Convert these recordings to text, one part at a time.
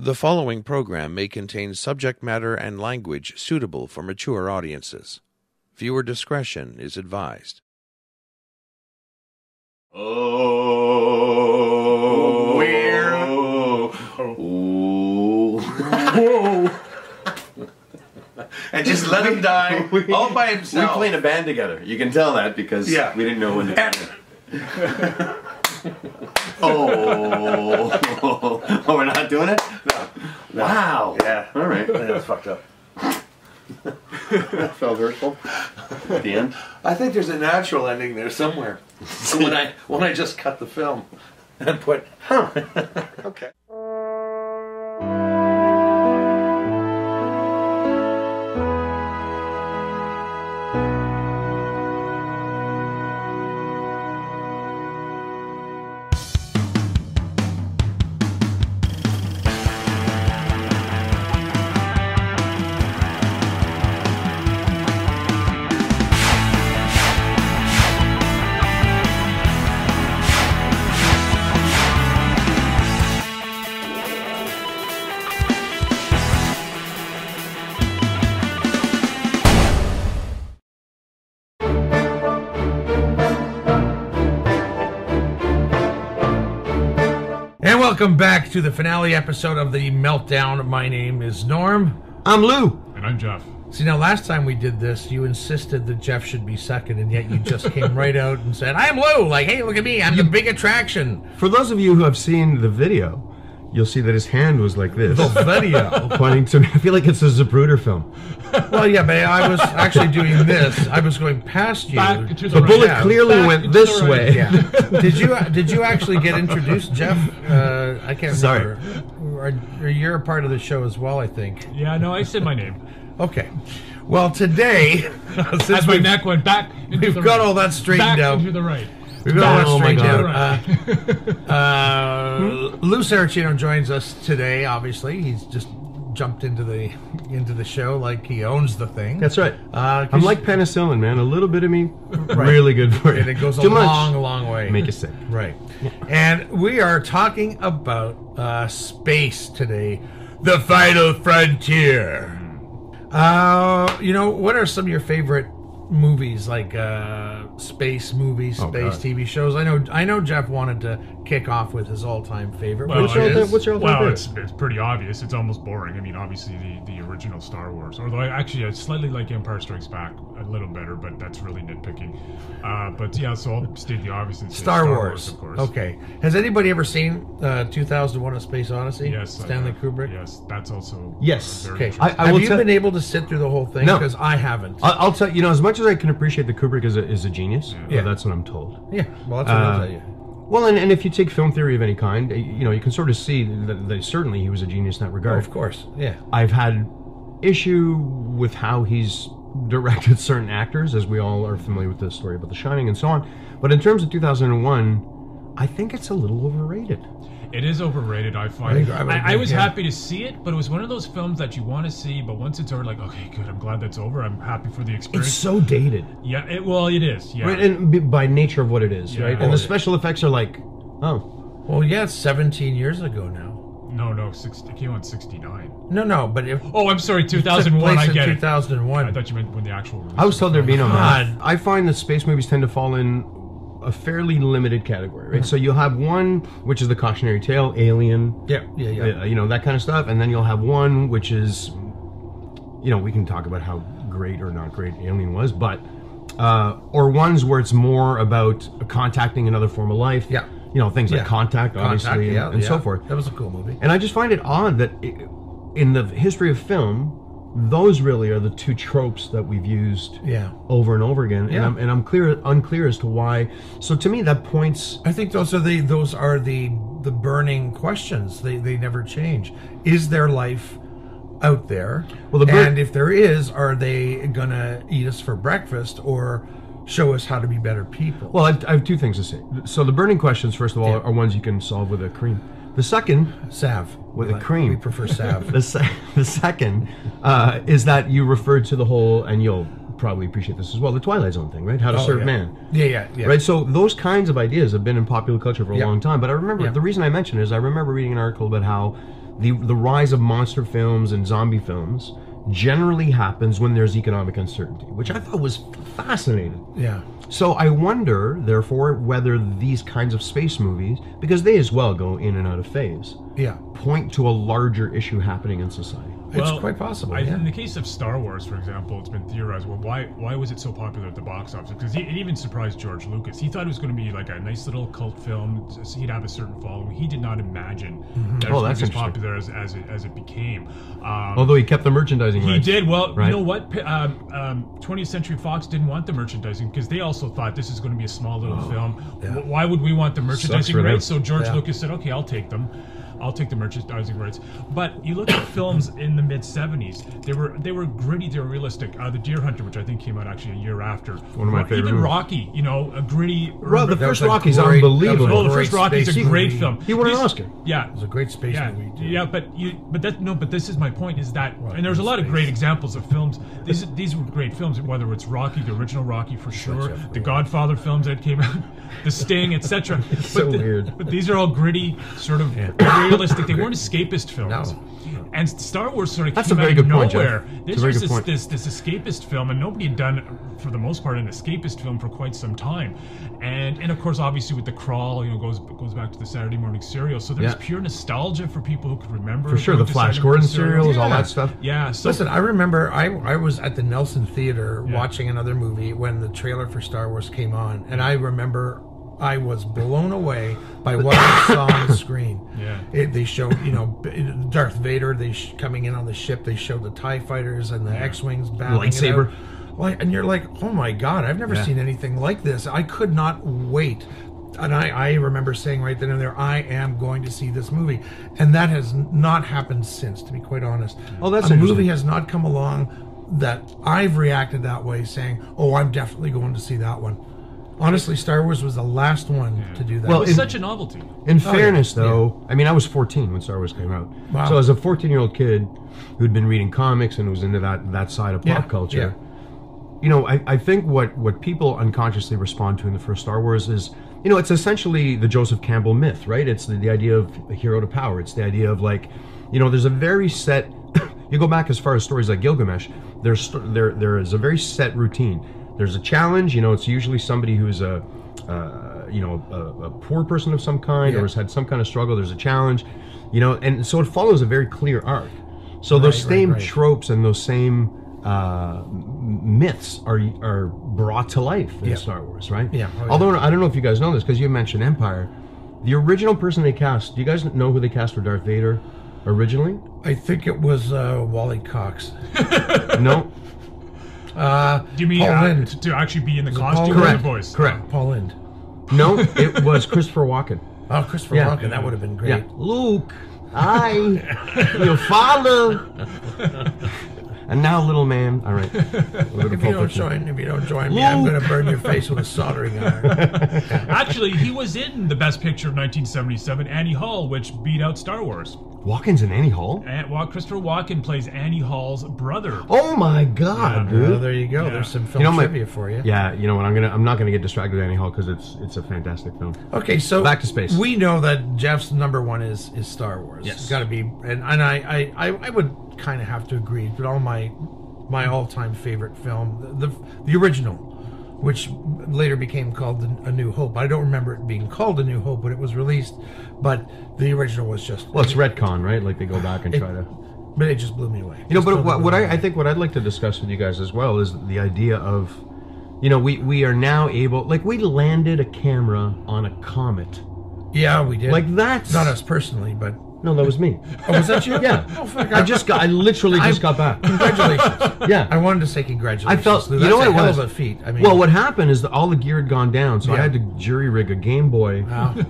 The following program may contain subject matter and language suitable for mature audiences. Viewer discretion is advised. Oh, Where? Ooh. Whoa! and just let him die all by himself. We himself. played a band together. You can tell that because Yeah. we didn't know when to. And- oh. oh, we're not doing it. No. Wow. yeah. All right. That's fucked up. That felt hurtful. At the end. I think there's a natural ending there somewhere. when I when I just cut the film and put, huh. okay. Welcome back to the finale episode of the Meltdown. My name is Norm. I'm Lou. And I'm Jeff. See, now last time we did this, you insisted that Jeff should be second, and yet you just came right out and said, I'm Lou. Like, hey, look at me. I'm the big attraction. For those of you who have seen the video, you'll see that his hand was like this, The video. pointing to me. I feel like it's a Zapruder film. well, yeah, but I was actually doing this. I was going past you. Back to The the bullet right. clearly Back went this right. way. Yeah. Did you did you actually get introduced, Jeff? Uh, I can't Sorry. remember. Or, or you're a part of the show as well, I think. Yeah, no, I said my name. Okay. Well, today, since As my neck went back into we've the got right. all that straightened back out. into the right. We've got all Oh my God. out. Uh, Lou Saracino joins us today. Obviously, he's just jumped into the into the show like he owns the thing. That's right. Uh, I'm like penicillin, man. A little bit of me, really good for you. and it goes a Too long, much, long way. make you sick. Right. And we are talking about uh, space today, the final frontier. Uh, you know, what are some of your favorite movies, like uh, space movies, Oh, space God. TV shows? I know, I know. Jeff wanted to kick off with his all-time favorite. Well, What's your it all-time- what's your all-time Well, favorite? it's, it's pretty obvious. It's almost boring. I mean, obviously the, the original Star Wars. Although I actually I slightly like Empire Strikes Back a little better, but that's really nitpicking. Uh, but yeah, so I'll state the obvious. and say Star, Wars. of course. Okay. Has anybody ever seen uh, 2001: A Space Odyssey? Yes, Stanley have. Kubrick. Yes, that's also Yes. uh, very Okay. interesting. I Have will you tell- been able to sit through the whole thing? No. Because I haven't. I- I'll tell you know as much as I can appreciate that Kubrick is a, is a genius. Yeah. Yeah. that's what I'm told. yeah. Well, that's what I'll Uh, tell you. Well, and, and if you take film theory of any kind, eh, you know you can sort of see that, that certainly he was a genius in that Oh, regard. of course. Yeah. I've had issue with how he's directed certain actors, as we all are familiar with the story about The Shining and so on. But in terms of 2001, I think it's a little overrated. It is overrated. I find. I I I, I was yeah. happy to see it, but it was one of those films that you want to see, but once it's over, like, okay, good. I'm glad that's over. I'm happy for the experience. It's so dated, yeah, it, well, it is. Yeah. right? And by nature of what it is, Yeah. right? And the special effects are like, oh, Well, yeah, it's 17 years ago now. no, no, 60, it came out in '69. No, no, but if Oh, I'm sorry, it took 2001. place I in get it. 2001. I thought you meant when the actual. Release I was told there'd be no math. God. I find that space movies tend to fall in a fairly limited category, right? So you'll have one, which is the cautionary tale, Alien, yeah, yeah, yeah. uh, you know that kind of stuff and then you'll have one which is you know we can talk about how great or not great alien was but uh, or ones where it's more about contacting another form of life Yeah. you know things Yeah. like contact obviously Contact, and, yeah, and so yeah. forth That was a cool movie. and i just find it odd that i in the history of film those really are the two tropes that we've used Yeah. over and over again Yeah. and, I'm, and i'm clear unclear as to why so to me that points I think those are the those are the the burning questions. They they never change. Is there life out there? Well, the bur- and if there is, are they gonna eat us for breakfast or show us how to be better people? Well, I have, I have two things to say. So the burning questions, first of all, Yeah. are ones you can solve with a cream. The second, Salve with We a like- cream. We prefer salve. the, se- the second uh, is that you referred to the whole, and you'll probably appreciate this as well, the Twilight Zone thing, right? How to Oh, serve yeah. man. Yeah, yeah, yeah. Right, so those kinds of ideas have been in popular culture for a Yeah. long time. But I remember Yeah. the reason I mention it is I remember reading an article about how the the rise of monster films and zombie films generally happens when there's economic uncertainty, which I thought was fascinating. Yeah. So I wonder, therefore, whether these kinds of space movies, because they as well go in and out of phase, Yeah. point to a larger issue happening in society. It's quite possible. I, yeah. In the case of Star Wars, for example, it's been theorized. Well, why why was it so popular at the box office? Because it even surprised George Lucas. He thought it was going to be like a nice little cult film. s- He'd have a certain following. He did not imagine that it Oh, was going that's to be as popular as, as it as it became. Um, Although he kept the merchandising he rights. did well. Right. You know what? Um, um, 20th Century Fox didn't want the merchandising because they also thought this is going to be a small little film. W- Why would we want the merchandising rights? So George Yeah. Lucas said, "Okay, I'll take them. I'll take the merchandising rights." But you look at films in the mid 70s; they were they were gritty, they were realistic. Uh, the Deer Hunter, which I think came out actually a year after. One of my favorite Even movies. Rocky, you know, a gritty. Well, the first was a Rocky's great- unbelievable. that was Oh, the great first Rocky's a great movie. film. He won an These- Oscar. Yeah, It was a great space yeah, movie. too. yeah, but you, but that no, but this is my point: is that, Right, and there's a in lot of great examples of films. These these were great films, whether it's Rocky, the original Rocky for sure, Jeff the Goldblum. Godfather films that came out, The Sting, etc. But so the- weird. But these are all gritty, sort of realistic. They weren't escapist films. No. And Star Wars sort of That's came a very out of good point, Jeff. nowhere. A This was this, this this escapist film, and nobody had done, for the most part, an escapist film for quite some time. And and of course, obviously with the crawl, you know, goes goes back to the Saturday morning serial. So there's Yeah. pure nostalgia for people who could remember. For sure, the Flash Gordon serials, all that stuff. Yeah. So Listen, I remember I I was at the Nelson Theater Yeah. watching another movie when the trailer for Star Wars came on, and I remember I was blown away by what I saw on the screen. Yeah. It, they showed, you know, Darth Vader. They sh- coming in on the ship. They showed the Tie fighters and the X-wings battling it Lightsaber. out. Like, and you're like, oh my god, I've never Yeah. seen anything like this. I could not wait. And I, I remember saying right then and there, I am going to see this movie, and that has not happened since. To be quite honest, Oh, that's a movie has not come along that I've reacted that way, saying, "Oh, I'm definitely going to see that one." Honestly, Star Wars was the last one to do that. Well, it was in- such a novelty. In Oh, fairness, yeah. though, I mean, I was 14 when Star Wars came out. Wow. So as a 14-year-old kid who'd been reading comics and was into that that side of pop Yeah, culture, you know, I, I think what what people unconsciously respond to in the first Star Wars is, you know, it's essentially the Joseph Campbell myth, right? It's the, the idea of a hero to power. It's the idea of like, you know, there's a very set. you go back as far as stories like Gilgamesh. There's there there is a very set routine. There's a challenge. You know, it's usually somebody who's a uh, you know, a, a poor person of some kind Yeah. or has had some kind of struggle. There's a challenge, you know, and so it follows a very clear arc. So those Right, right, same right. tropes and those same uh, myths are are brought to life in Yeah. Star Wars, right? Yeah. Oh, yeah. Although I don't know if you guys know this because you mentioned Empire, the original person they cast. Do you guys know who they cast for Darth Vader originally? I think it was uh, Wally Cox. no. Uh, Do you mean Paul uh, Lynde. to, to actually be in the costume Paul or the Lynde? voice? Correct. Paul Lynde. No, it was Christopher Walken. Oh, Christopher Yeah. Walken. That would have been great. Yeah. Luke, I, your father. and now, little man. All right. We're gonna If you don't join, if you don't join me, I'm going to burn your face with a soldering iron. Actually, he was in the Best Picture of 1977, Annie Hall, which beat out Star Wars. Walken's in Annie Hall. Eh, and Wa- Christopher Walken plays Annie Hall's brother. Oh my God, dude. well, there you go. Yeah. There's some film You know, my- trivia for you. Yeah, you know what? I'm gonna. I'm not gonna get distracted with Annie Hall because it's it's a fantastic film. Okay, so Back to space. We know that Jeff's number one is is Star Wars. Yes. it's got to be, and and I I, I, I would kind of have to agree. But all my my all time favorite film, the the original, which later became called A New Hope. I don't remember it being called A New Hope when it was released, but the original was just Well, it's retcon, right? Like they go back and It- try to. but it just blew me away. You know, but what, what I. I think what I'd like to discuss with you guys as well is the idea of, you know, we we are now able, like, we landed a camera on a comet. yeah, we did. Like that's not us personally, but No, that was me. oh, was that you? Yeah. Oh, fuck, I just got. I literally just I- got back. Congratulations. Yeah. I wanted to say congratulations. I felt- Lou. you know what a it hell was? of a feat. I mean, Well, what happened is that all the gear had gone down, so I Yeah. had to jury rig a Game Boy Wow. uh,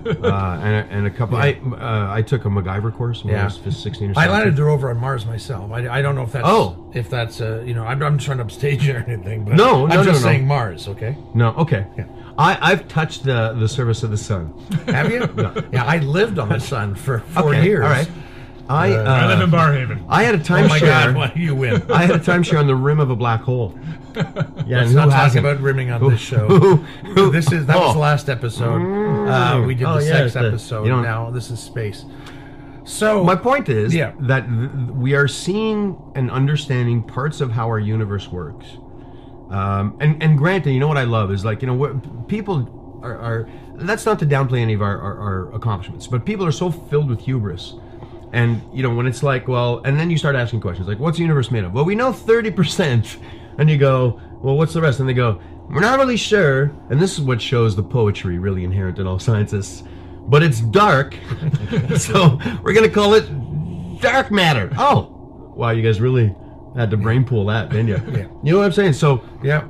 and, a, and a couple. I uh, I took a MacGyver course when I Yeah. was 16 or I 17. landed the rover on Mars myself. I, I don't know if that's Oh. if that's uh, you know I'm, I'm trying to upstage you or anything, but No, no, I'm no, just no. saying Mars. Okay, No, okay. Yeah. I I've touched the the surface of the sun. have you? yeah. I lived on the sun for four Okay, years. All right. I uh, I live in Barrhaven. I had a timeshare. Oh my God! Why do you win? I had a timeshare on the rim of a black hole. Yeah, Let's and not who talk hasn't? about rimming on this show. Who- who- this is that was Oh. the last episode. Uh, we did Oh, the yeah, sex the- episode. you don't- now this is space. So My point is Yeah. that th- th- we are seeing and understanding parts of how our universe works. Um, and and granted, you know what I love is like you know people are. are that's not to downplay any of our, our, our accomplishments, but people are so filled with hubris. And you know when it's like, well, and then you start asking questions like, "What's the universe made of?" Well, we know thirty percent, and you go, "Well, what's the rest?" And they go, "We're not really sure." And this is what shows the poetry really inherent in all scientists. But it's dark, so we're gonna call it dark matter. Oh, wow! You guys really had to brain pool that, didn't you? Yeah. You know what I'm saying? So yeah,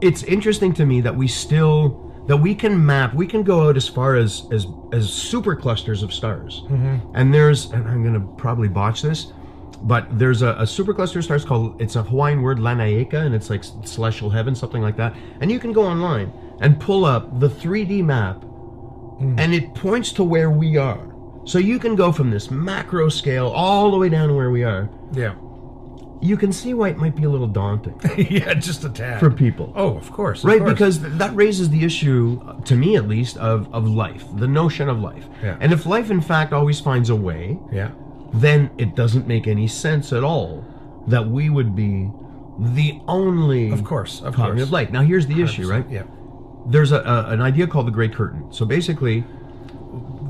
it's interesting to me that we still that we can map we can go out as far as as as super clusters of stars. Mm-hmm. And there's and i'm gonna probably botch this but there's a, a super cluster of stars called it's a hawaiian word Laniakea and it's like celestial heaven something like that. And you can go online and pull up the 3d map mm. and it points to where we are. So you can go from this macro scale all the way down to where we are. Yeah, you can see why it might be a little daunting. Yeah, just a tad. For people. Oh, of course, of right course. because th- that raises the issue uh, to me at least of, of life the notion of life. Yeah. and if life in fact always finds a way yeah, then it doesn't make any sense at all that we would be the only of course, of cognitive course. life. Now here's the issue right? Yeah, there's a, a an idea called the great curtain. So basically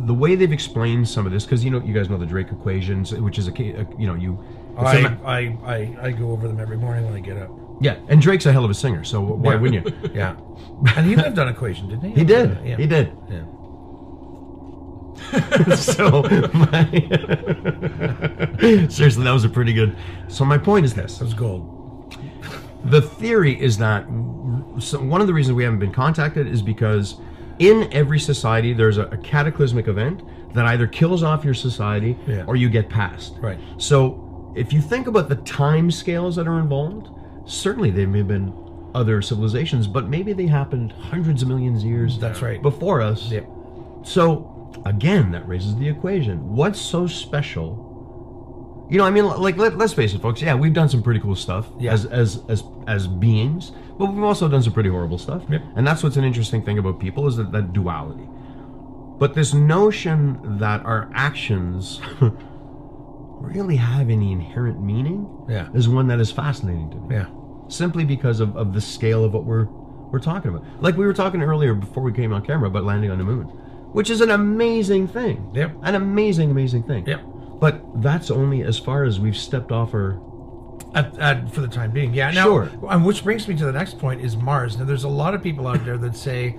the way they've explained some of this because you know you guys know the drake equations which is a, a you know you I, I, I go over them every morning when I get up. yeah and drake's a hell of a singer so why Yeah. wouldn't you Yeah, and he lived on equation, didn't he? he did Yeah. he did Yeah. so my seriously that was a pretty good so my point is this That was gold. the theory is that so one of the reasons we haven't been contacted is because in every society there's a, a cataclysmic event that either kills off your society Yeah. or you get past Right. so if you think about the time scales that are involved certainly there may have been other civilizations but maybe they happened hundreds of millions of years That's right. before us Yep. so again, that raises the equation. What's so special? You know, I mean, like let, let's face it, folks. Yeah, we've done some pretty cool stuff Yeah. as as as as beings, but we've also done some pretty horrible stuff. Yep. And that's what's an interesting thing about people is that, that duality. But this notion that our actions really have any inherent meaning Yeah. is one that is fascinating to me Yeah. simply because of, of the scale of what we're we're talking about. Like we were talking earlier before we came on camera about landing on the moon, which is an amazing thing. Yep. An amazing, amazing thing. Yep. But that's only as far as we've stepped off our. At, at, for the time being, yeah. Now, Sure. and which brings me to the next point is Mars. Now, there's a lot of people out there that say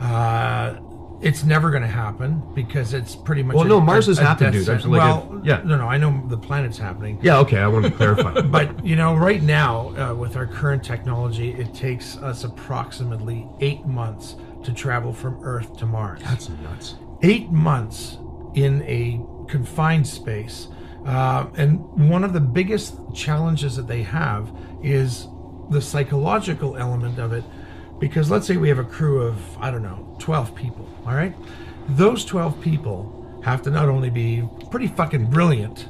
uh, it's never going to happen because it's pretty much. Well, a- no, Mars has a happened, dude. That's sentence. a- well, yeah. No, no, I know the planet's happening. Yeah. Okay. I want to clarify. But you know, right now uh, with our current technology, it takes us approximately eight months to travel from Earth to Mars. that's nuts. eight months in a confined space. Uh, and one of the biggest challenges that they have is the psychological element of it. Because let's say we have a crew of, I don't know, 12 people, all right? Those 12 people have to not only be pretty fucking brilliant,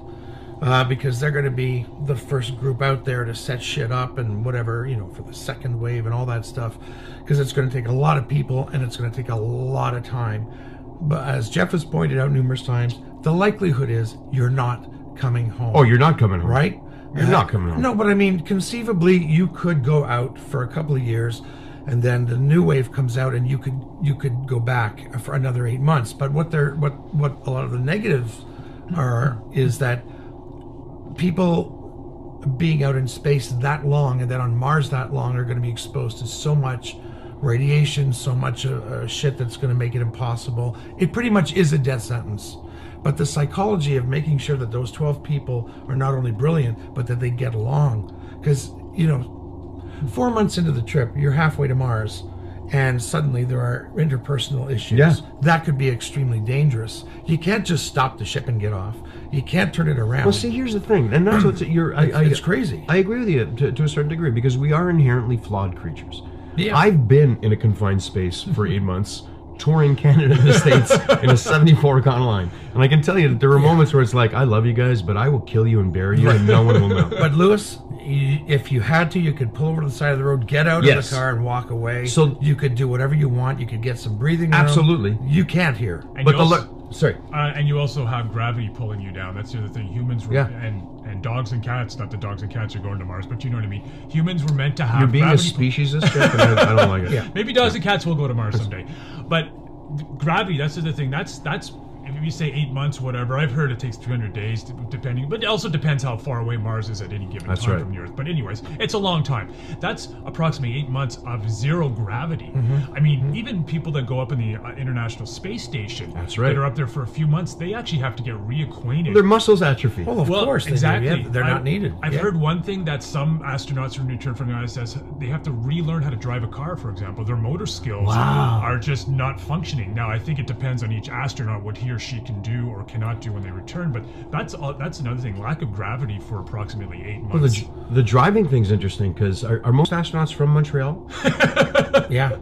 uh, because they're going to be the first group out there to set shit up and whatever, you know, for the second wave and all that stuff. Because it's going to take a lot of people and it's going to take a lot of time. But as Jeff has pointed out numerous times, the likelihood is you're not coming home. Oh, you're not coming home, right? You're not coming home. No, but I mean, conceivably, you could go out for a couple of years, and then the new wave comes out, and you could you could go back for another eight months. But what they're what what a lot of the negatives are is that people being out in space that long and then on Mars that long are going to be exposed to so much radiation, so much uh, uh, shit that's going to make it impossible. It pretty much is a death sentence. But the psychology of making sure that those 12 people are not only brilliant, but that they get along. Because, you know, four months into the trip, you're halfway to Mars, and suddenly there are interpersonal issues. Yeah. That could be extremely dangerous. You can't just stop the ship and get off. You can't turn it around. Well, see, here's the thing, and that's what's you're. I, I, it's crazy. I agree with you to, to a certain degree because we are inherently flawed creatures. Yeah. I've been in a confined space for eight months, touring Canada and the States in a 74 Econoline. And I can tell you that there were moments where it's like, I love you guys, but I will kill you and bury you and no one will know. But Lewis, you, if you had to, you could pull over to the side of the road, get out Yes. of the car, and walk away. So- you could do whatever you want. You could get some breathing. room. Absolutely. You can't here. And But you the also, lo- Sorry. Uh, and you also have gravity pulling you down. That's the other thing. Humans were, Yeah. and and dogs and cats. Not that dogs and cats are going to Mars, but you know what I mean. Humans were meant to have You're being a speciesist, I, I don't like it. Yeah. Maybe dogs and cats will go to Mars someday, but gravity. That's the other thing. That's that's. If you say eight months, whatever, I've heard it takes 300 days, depending. But it also depends how far away Mars is at any given That's time right. from the Earth. But anyways, it's a long time. That's approximately eight months of zero gravity. Mm-hmm. I mean, even people that go up in the uh, International Space Station, That's right. that are up there for a few months, they actually have to get reacquainted. Their muscles atrophy. Well, of Well, course, They exactly. Yeah, they're I- not needed. I've Yeah. heard one thing that some astronauts who return from the ISS they have to relearn how to drive a car. For example, their motor skills Wow. are just not functioning. Now, I think it depends on each astronaut what he or she can do or cannot do when they return. But that's all, that's another thing: lack of gravity for approximately eight Well, months. the, the driving thing's interesting because are, are most astronauts from Montreal? Yeah,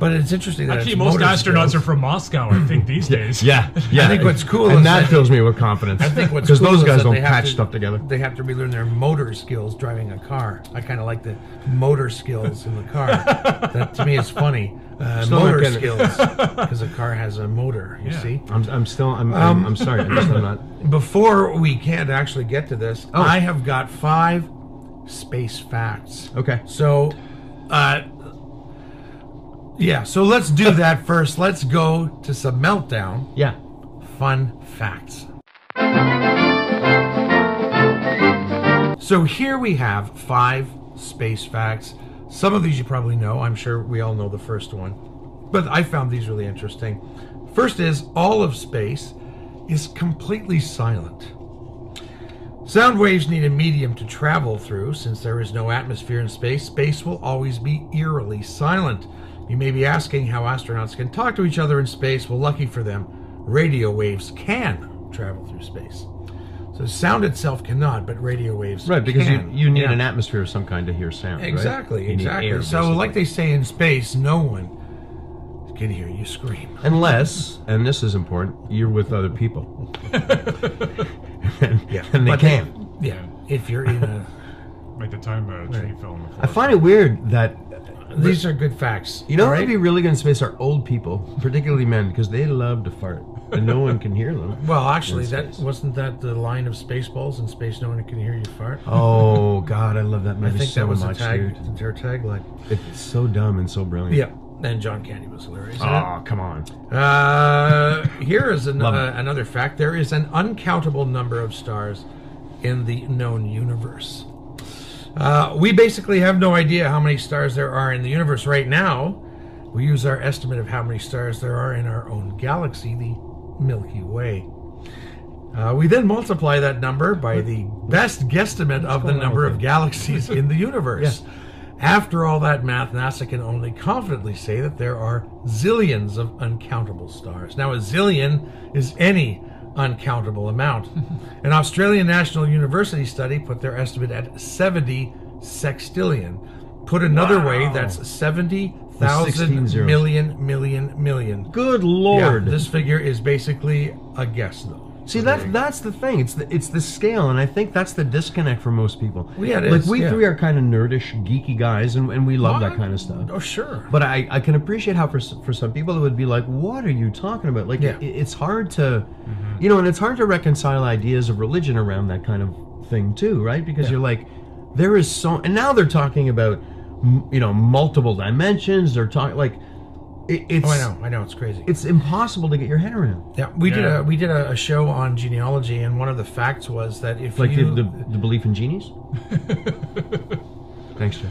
but it's interesting that Actually, it's most astronauts skills. are from Moscow. I think these days. Yeah, yeah. I think what's cool and is that that- fills me with confidence. I think what's because cool those guys don't patch to- stuff together. They have to relearn their motor skills driving a car. I kind of like the motor skills in the car. that to me is funny. Uh, motor getting it. skills because a car has a motor. You Yeah. see. I'm, I'm still. I'm, I'm, I'm sorry. I'm just I'm not. Before we can't actually get to this, Oh. I have got five space facts. Okay. So, uh, yeah. So let's do that first. Let's go to some meltdown. Yeah. fun facts. So here we have five space facts. Some of these you probably know. I'm sure we all know the first one. But I found these really interesting. First is all of space is completely silent. Sound waves need a medium to travel through. Since there is no atmosphere in space, space will always be eerily silent. You may be asking how astronauts can talk to each other in space. Well, lucky for them, radio waves can travel through space. So sound itself cannot, but radio waves Right, because you, can. you need Yeah. an atmosphere of some kind to hear sound. Exactly, You need exactly. air, so, basically. like they say in space, no one can hear you scream. Unless, and this is important, you're with other people. and, and they But can. Yeah, if you're in a. Like the time uh, a tree fell on the floor. I find it weird that These are good facts. you know all what right? would be really good in space are old people, particularly men, because they love to fart and no one can hear them. Well, actually, that wasn't that the line of Spaceballs in space. No one can hear you fart. Oh God, I love that I think so that was much, tag, dude. their tagline. It's so dumb and so brilliant. Yeah, and John Candy was hilarious. Oh, come on. Uh, here is an, uh, another fact. There is an uncountable number of stars in the known universe. Uh, we basically have no idea how many stars there are in the universe right now. We use our estimate of how many stars there are in our own galaxy, the Milky Way. Uh, we then multiply that number by the best guesstimate of the number of galaxies in the universe. yeah. After all that math, NASA can only confidently say that there are zillions of uncountable stars. Now, a zillion is any uncountable amount. An Australian National University study put their estimate at 70 sextillion. Put another wow. way, that's 70 thousand million million. Good lord! Yeah, this figure is basically a guess, though. See that's that's the thing. It's the it's the scale, and I think that's the disconnect for most people. Well, yeah, like is, we yeah. three are kind of nerdish, geeky guys, and, and we love that kind of stuff. Oh sure. But I, I can appreciate how for for some people it would be like, what are you talking about? Like yeah. it, it's hard to, mm -hmm. you know, and it's hard to reconcile ideas of religion around that kind of thing too, right? Because yeah. you're like, there is so, and now they're talking about you know, multiple dimensions. They're talking like, it, it's Oh, I know, I know, it's crazy. it's impossible to get your head around. Yeah, we did a we did a, a show on genealogy, and one of the facts was that if Like you the, the the belief in genies. Thanks, Jeff.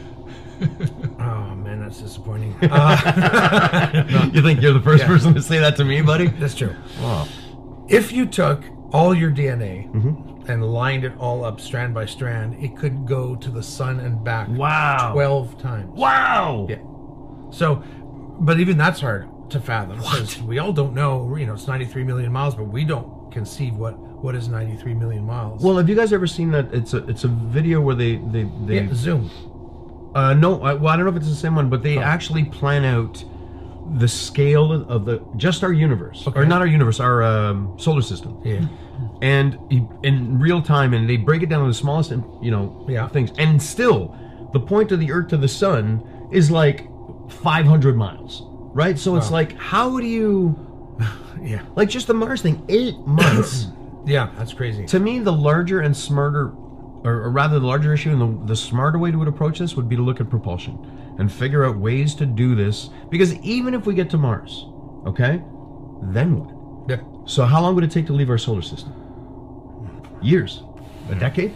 oh man, that's disappointing. Uh, you think you're the first Yeah. person to say that to me, buddy? that's true. Wow. If you took all your DNA Mm-hmm. And lined it all up strand by strand, it could go to the sun and back Wow. twelve times. Wow. Yeah. So, but even that's hard to fathom because we all don't know. You know, it's 93 million miles, but we don't conceive what what is 93 million miles. Well, have you guys ever seen that? It's a it's a video where they they they yeah, Zoom. uh no I, well I don't know if it's the same one, but they actually plan out the scale of the just our universe or not our universe, our um, solar system. Yeah. and he- in real time and they break it down to the smallest you know Yeah. things and still the point of the earth to the sun is like 500 miles right so it's like how do you Yeah. Like just the Mars thing, eight months. Yeah, that's crazy. to me, the larger and smarter, or, or rather, the larger issue and the, the smarter way to approach this would be to look at propulsion and figure out ways to do this. Because even if we get to Mars, okay, then what? Yeah. So, how long would it take to leave our solar system? Years, a decade.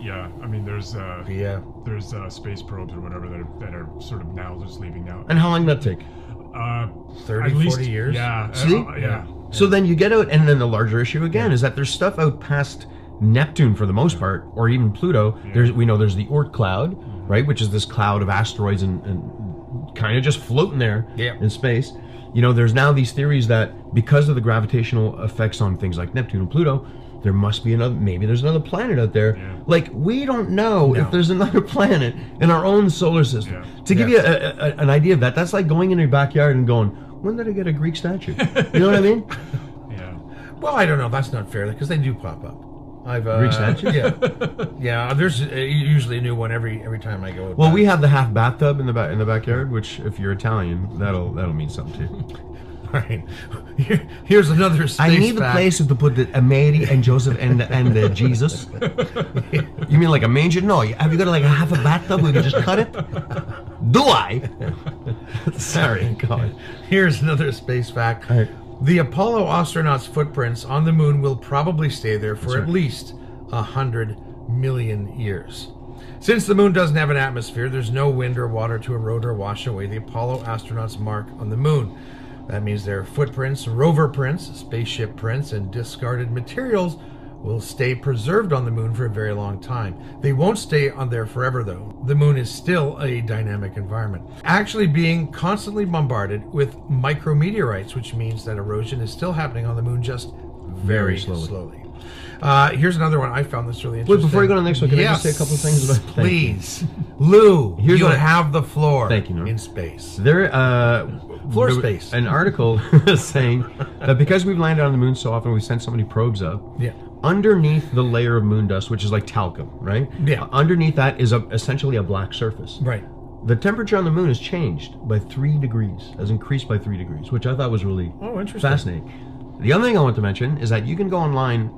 Yeah, I mean, there's uh, Yeah. there's uh, space probes or whatever that are, that are sort of now just leaving now. And how long did that take? Uh, 30, at least, 40 years? Yeah. See? uh, yeah. So then you get out, and then the larger issue again is that there's stuff out past Neptune for the most part, or even Pluto. There's we know there's the Oort cloud, mm-hmm. right, which is this cloud of asteroids and, and kind of just floating there Yeah. in space. You know, there's now these theories that because of the gravitational effects on things like Neptune and Pluto, there must be another. Maybe there's another planet out there. Yeah. Like we don't know No. if there's another planet in our own solar system. Yeah. To give you a, a, an idea of that, that's like going in your backyard and going, "When did I get a Greek statue?" You know what I mean? Yeah. Well, I don't know. That's not fair because they do pop up. I've uh, Greek statue? Yeah, yeah. There's uh, usually a new one every every time I go. Well, back. we have the half bathtub in the back in the backyard, which if you're Italian, that'll that'll mean something too. All right. Here, here's another space I need a place to put the uh, Mary and Joseph and and uh, Jesus. You mean like a manger? No. Have you got like a half a bathtub where you can just cut it? Do I? Sorry, God. Here's another space fact. All right. The Apollo astronauts' footprints on the moon will probably stay there for That's at least a hundred million years. Since the moon doesn't have an atmosphere, there's no wind or water to erode or wash away the Apollo astronauts' mark on the moon. That means their footprints, rover prints, spaceship prints, and discarded materials will stay preserved on the moon for a very long time. They won't stay on there forever, though. The moon is still a dynamic environment, actually being constantly bombarded with micrometeorites, which means that erosion is still happening on the moon just very, Very slowly. slowly. Uh, here's another one I found this really Wait, interesting. before you go to the next one, can I just say a couple of things about- Please, Lou, Here's you I- have the floor. Thank you, Norm. In space. There, uh, Floor there- space. An article saying that because we've landed on the moon so often, we sent so many probes up. Yeah. Underneath the layer of moon dust, which is like talcum, right? Yeah. Underneath that is a, essentially a black surface. Right. The temperature on the moon has changed by three degrees, has increased by three degrees, which I thought was really Oh, interesting. fascinating. The other thing I want to mention is that you can go online,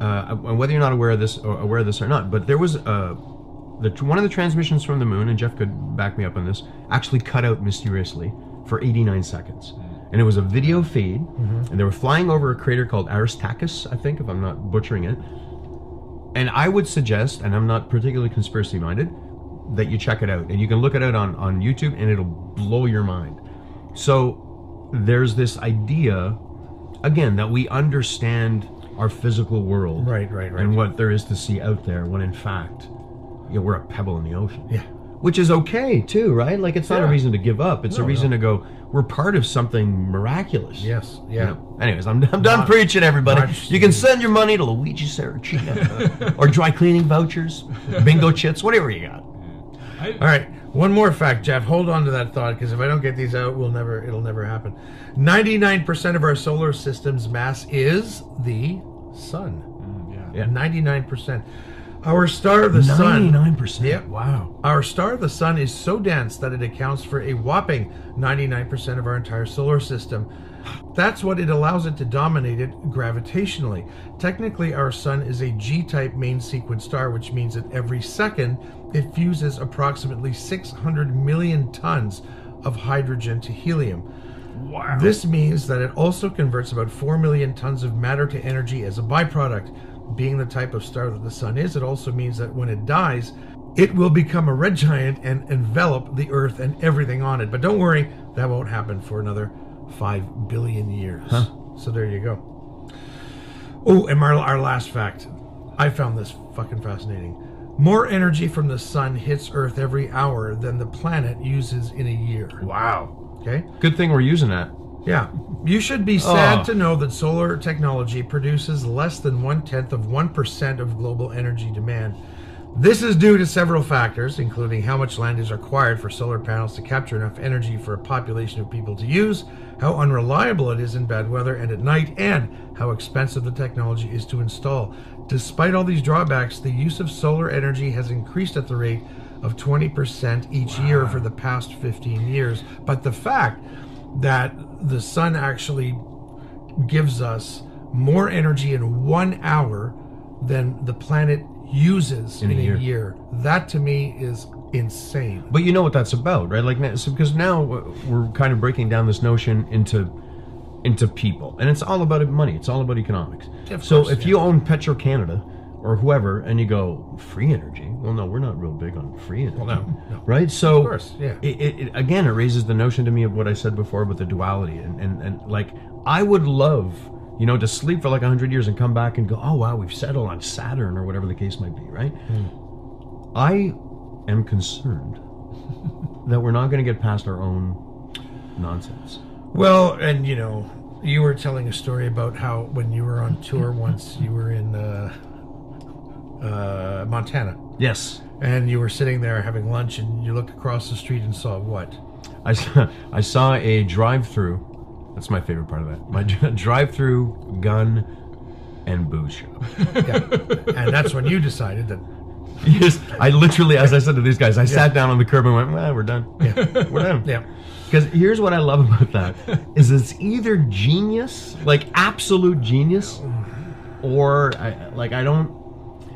uh, and whether you're not aware of this or aware of this or not, but there was uh, the one of the transmissions from the moon, and Jeff could back me up on this, actually cut out mysteriously for 89 seconds. And it was a video feed, mm-hmm. and they were flying over a crater called Aristarchus, I think, if I'm not butchering it. And I would suggest, and I'm not particularly conspiracy minded, that you check it out. And you can look it out on, on YouTube and it'll blow your mind. So there's this idea, again, that we understand our physical world. Right, right, right. And what there is to see out there when in fact, you know, we're a pebble in the ocean. Yeah. Which is okay too, right? Like it's not a reason to give up. It's a reason no. to go, we're part of something miraculous. Yes. You Yeah. know? Anyways, I'm, I'm done preaching, everybody. not- you can send your money to Luigi Saracino or dry cleaning vouchers, bingo chits, whatever you got. I, All right. One more fact, Jeff. Hold on to that thought because if I don't get these out, we'll never. It'll never happen. Ninety-nine percent of our solar system's mass is the sun. Mm, yeah. Yeah. Ninety-nine percent. Our star, of the sun. 99%. Yep. Wow. Our star, of the sun, is so dense that it accounts for a whopping 99% of our entire solar system. That's what it allows it to dominate it gravitationally. Technically, our sun is a G type main sequence star, which means that every second it fuses approximately 600 million tons of hydrogen to helium. Wow. This means that it also converts about 4 million tons of matter to energy as a byproduct. Being the type of star that the sun is, it also means that when it dies, it will become a red giant and envelop the Earth and everything on it. But don't worry, that won't happen for another 5 billion years. So there you go. Oh, and our, our last fact. I found this fucking fascinating. More energy from the sun hits Earth every hour than the planet uses in a year. Wow. Okay? Good thing we're using that. Yeah. You should be sad Oh. to know that solar technology produces less than one tenth of 1% of global energy demand. This is due to several factors, including how much land is required for solar panels to capture enough energy for a population of people to use, how unreliable it is in bad weather and at night, and how expensive the technology is to install. Despite all these drawbacks, the use of solar energy has increased at the rate of 20% each year for the past 15 years. But the fact that the sun actually gives us more energy in one hour than the planet uses in, In a year. year. That to me is insane. But you know what that's about, right? Like, now- so because now we're kind of breaking down this notion into into people, and it's all about money. It's all about economics. Of so course, if yeah. you own Petro Canada or whoever, and you go free energy, well, no, we're not real big on free energy, Well, no, no. right? So, Of course, yeah. It, it, it, again, it raises the notion to me of what I said before about the duality, and and, and like I would love. You know, to sleep for like hundred years and come back and go, oh wow, we've settled on Saturn or whatever the case might be, right? Hmm. I am concerned that we're not going to get past our own nonsense. Well, and you know, you were telling a story about how when you were on tour once, you were in uh, uh, Montana, Yes, and you were sitting there having lunch, and you looked across the street and saw what? I saw, I saw a drive-through. That's my favorite part of that. My drive-through gun and booze shop. Yeah. and that's when you decided that. yes, I literally, as I said to these guys, I sat down on the curb and went, "Well, we're done. Yeah. We're done." Yeah. Because here's what I love about that is it's either genius, like absolute genius, or I, like I don't.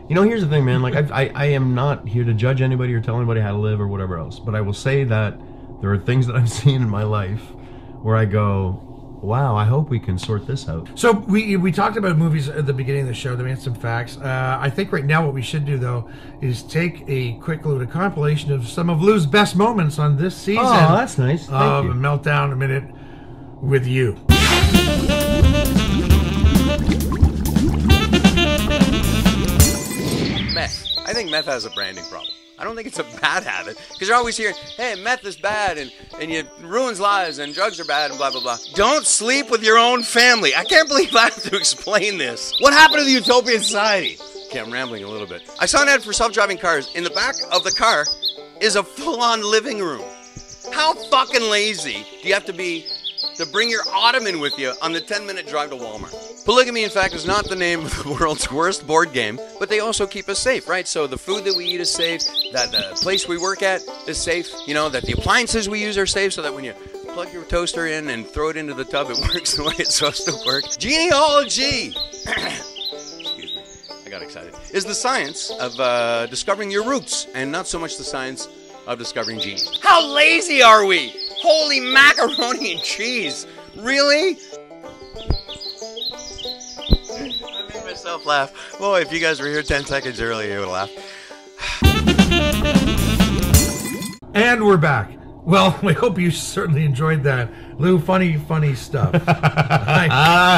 You know, here's the thing, man. Like I, I, I am not here to judge anybody or tell anybody how to live or whatever else. But I will say that there are things that I've seen in my life where I go, "Wow, I hope we can sort this out." So we we talked about movies at the beginning of the show. Then we had some facts. Uh, I think right now what we should do though is take a quick look at a compilation of some of Lou's best moments on this season. Oh, that's nice. Thank of you. Meltdown a minute with you. I think meth has a branding problem. I don't think it's a bad habit because you're always hearing, "Hey, meth is bad and and it ruins lives and drugs are bad and blah blah blah." Don't sleep with your own family. I can't believe I have to explain this. What happened to the utopian society? Okay, I'm rambling a little bit. I saw an ad for self-driving cars. In the back of the car is a full-on living room. How fucking lazy do you have to be to bring your ottoman with you on the 10 minute drive to Walmart. Polygamy, in fact, is not the name of the world's worst board game, but they also keep us safe, right? So the food that we eat is safe, that the place we work at is safe, you know, that the appliances we use are safe, so that when you plug your toaster in and throw it into the tub, it works the way it's supposed to work. Genealogy! Excuse me, I got excited. Is the science of uh, discovering your roots, and not so much the science of discovering genes. How lazy are we? Holy macaroni and cheese! Really? I made myself laugh. Boy, if you guys were here 10 seconds earlier, you would laugh. And we're back. Well, we hope you certainly enjoyed that. Lou, funny, funny stuff. I,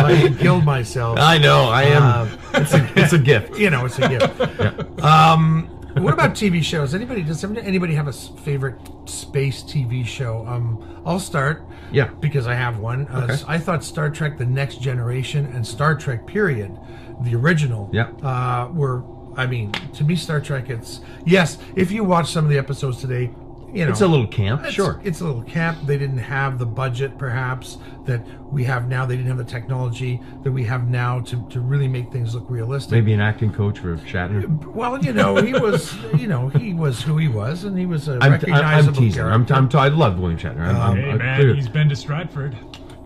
I killed myself. I know. I am. Um, it's a it's a gift. you know, it's a gift. Um, what about TV shows? Anybody does anybody have a favorite space TV show? Um, I'll start. Yeah. because I have one. Uh, Okay. I thought Star Trek: The Next Generation and Star Trek period, the original. Yeah. uh, were. I mean, to me, Star Trek. It's yes. If you watch some of the episodes today, you know It's a little camp, it's, sure. It's a little camp. They didn't have the budget, perhaps, that we have now. They didn't have the technology that we have now to, to really make things look realistic. Maybe an acting coach for Shatner. Well, you know, he was, you know, he was who he was, and he was a I'm, I'm, recognizable I'm teasing. I'm. I'm, I love William Shatner. I'm, I'm, Hey I'm man, clear. he's been to Stratford.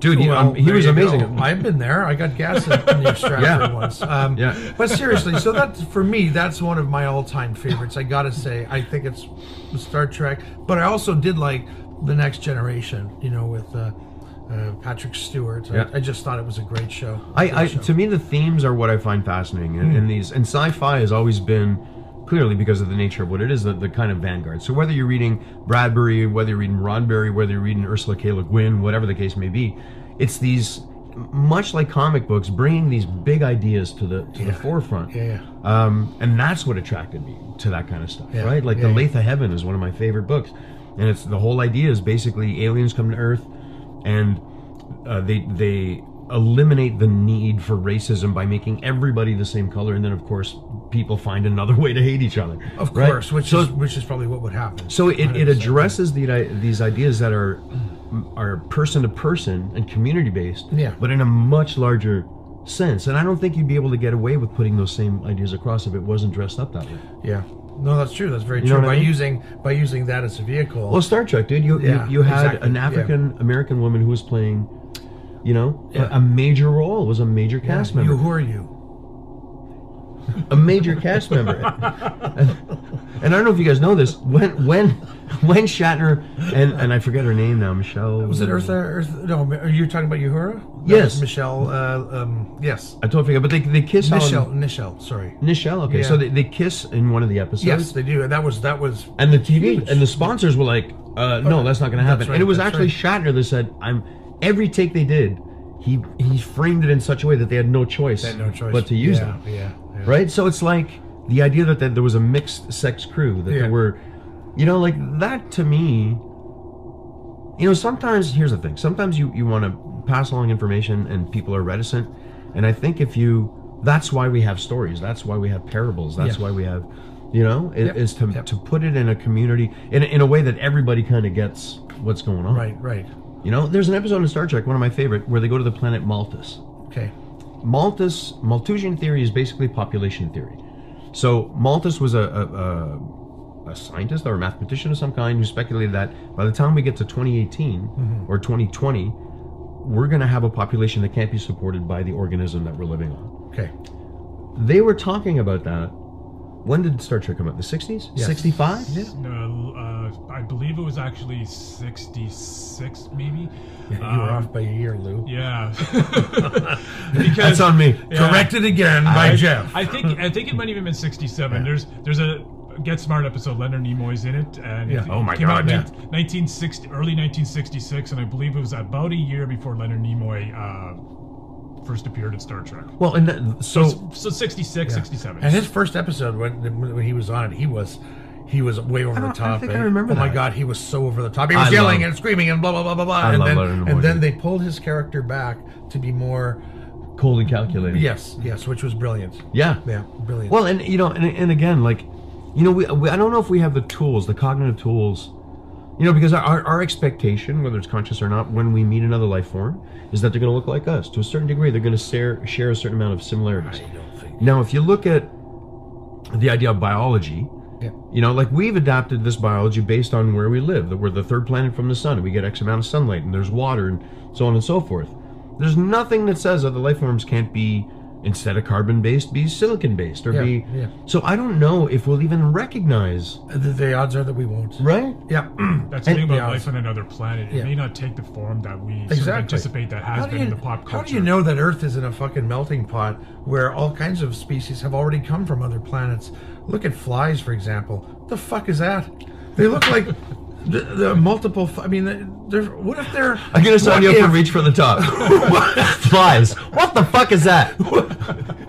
Dude, he, Well, um, he was amazing. I've been there. I got gas in, New Stratford Yeah. once. Um, Yeah. But seriously, so that for me, that's one of my all-time favorites. I got to say, I think it's Star Trek. But I also did like the Next Generation. You know, with uh, uh, Patrick Stewart. I- Yeah. I, just thought it was a great show. I, Great I show. to me the themes are what I find fascinating in, Hmm. in these and sci-fi has always been clearly because of the nature of what it is the, the kind of vanguard. So whether you're reading Bradbury, whether you're reading Roddenberry, whether you're reading Ursula K. Le Guin, whatever the case may be, it's these much like comic books bringing these big ideas to the to the forefront. Yeah, yeah. Um, and that's what attracted me to that kind of stuff, Yeah, right? Like yeah, The yeah. Lathe of Heaven is one of my favorite books, and it's the whole idea is basically aliens come to Earth, and uh, they they eliminate the need for racism by making everybody the same color, and then of course people find another way to hate each other. Of right? course, which so is which is probably what would happen. so it, it addresses the, these ideas that are are person to person and community based, Yeah. but in a much larger sense. And I don't think you'd be able to get away with putting those same ideas across if it wasn't dressed up that way. Yeah. No, that's true. That's very You know true. what I By mean? using by using that as a vehicle. Well, Star Trek, dude, you Yeah, you, you had exactly, an. African American woman who was playing You know, Yeah. a, a major role was a major cast member. You, who are you? a major cast member. and, and I don't know if you guys know this. When when when Shatner and and I forget her name now, Michelle. Was it Eartha? Earth, no, are you talking about Uhura? Yes. Michelle. Uh, um, yes. I totally forget, but they they kiss Michelle. on Nichelle. Sorry. Nichelle. Okay, so they, they kiss in one of the episodes. Yes, they do. And that was that was. And the TV Huge. and the sponsors were like, uh, "No, that's not going to happen." Right, and it was actually right. Shatner that said, "I'm." Every take they did, he he framed it in such a way that they had no choice, had no choice but to use yeah, it. Yeah, yeah. right? So it's like the idea that, that there was a mixed sex crew, that Yeah. there were, you know, like that to me. You know, sometimes here's the thing. Sometimes you you want to pass along information and people are reticent, and I think if you, that's why we have stories. That's why we have parables. That's why we have, you know, Yep, is to yep. to put it in a community in in a way that everybody kind of gets what's going on. Right, right. You know, there's an episode in Star Trek, one of my favorite, where they go to the planet Malthus. Okay. Malthus Malthusian theory is basically population theory. So Malthus was a, a, a, a scientist or a mathematician of some kind who speculated that by the time we get to 2018 mm-hmm. or 2020, we're going to have a population that can't be supported by the organism that we're living on. Okay. They were talking about that. When did Star Trek come out? The 60s? Yes. 65? Yeah. No, uh, I believe it was actually 66, maybe. You were Um, off by a year, Lou. Yeah. because That's on me. Yeah. Corrected again by I, Jeff. I think I think it might even been 67. There's there's a Get Smart episode. Leonard Nimoy's in it, and Yeah. it Oh my came God, in yeah. 1960, early 1966, and I believe it was about a year before Leonard Nimoy uh, first appeared in Star Trek. Well, and that, so So, so 66, 67. And his first episode when when he was on it, he was he was way over I the don't- I top. think I eh? remember Oh my god, he was so over the top. He was I yelling love- and screaming and blah blah blah blah blah. I and love then and Nimoy, then they pulled his character back to be more cold and calculated. yes yes, which was brilliant. Yeah. Yeah, brilliant. Well, and you know, and, and again, like, you know, we, we I don't know if we have the tools, the cognitive tools, you know, because our, our expectation, whether it's conscious or not, when we meet another life form, is that they're going to look like us to a certain degree. They're going to share share a certain amount of similarities. I don't think. Now, if you look at the idea of biology, Yeah. you know, like we've adapted this biology based on where we live. That we're the third planet from the sun, and we get X amount of sunlight, and there's water, and so on and so forth. There's nothing that says other life forms can't be instead of carbon based, be silicon based, or Yeah, be. yeah. So I don't know if we'll even recognize, The, the odds are that we won't. right? Yeah. That's the thing about yeah, life on another planet. It yeah. may not take the form that we sort of anticipate that has How been you, in the pop culture. How do you know that Earth isn't a fucking melting pot where all kinds of species have already come from other planets? Look at flies, for example. What the fuck is that? They look like the, the multiple. I mean, what if they're? I'm gonna sign you up for reach for the top. Flies. What the fuck is that?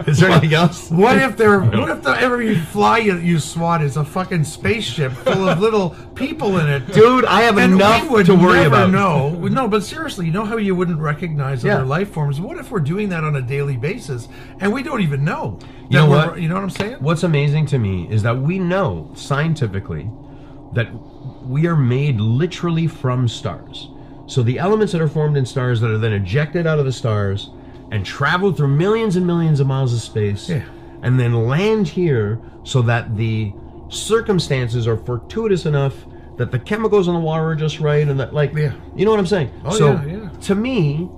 Is there anything else? What if they're? What if the, every fly you, you swat is a fucking spaceship full of little people in it? Dude, I have and enough we would to worry never about. know. No, but seriously, you know how you wouldn't recognize Yeah. other life forms? What if we're doing that on a daily basis and we don't even know? You know what? You know what I'm saying? What's amazing to me is that we know scientifically that we are made literally from stars. So the elements that are formed in stars that are then ejected out of the stars and travel through millions and millions of miles of space Yeah. and then land here so that the circumstances are fortuitous enough that the chemicals in the water are just right and that like Yeah. you know what I'm saying? Oh, so yeah, yeah. to me,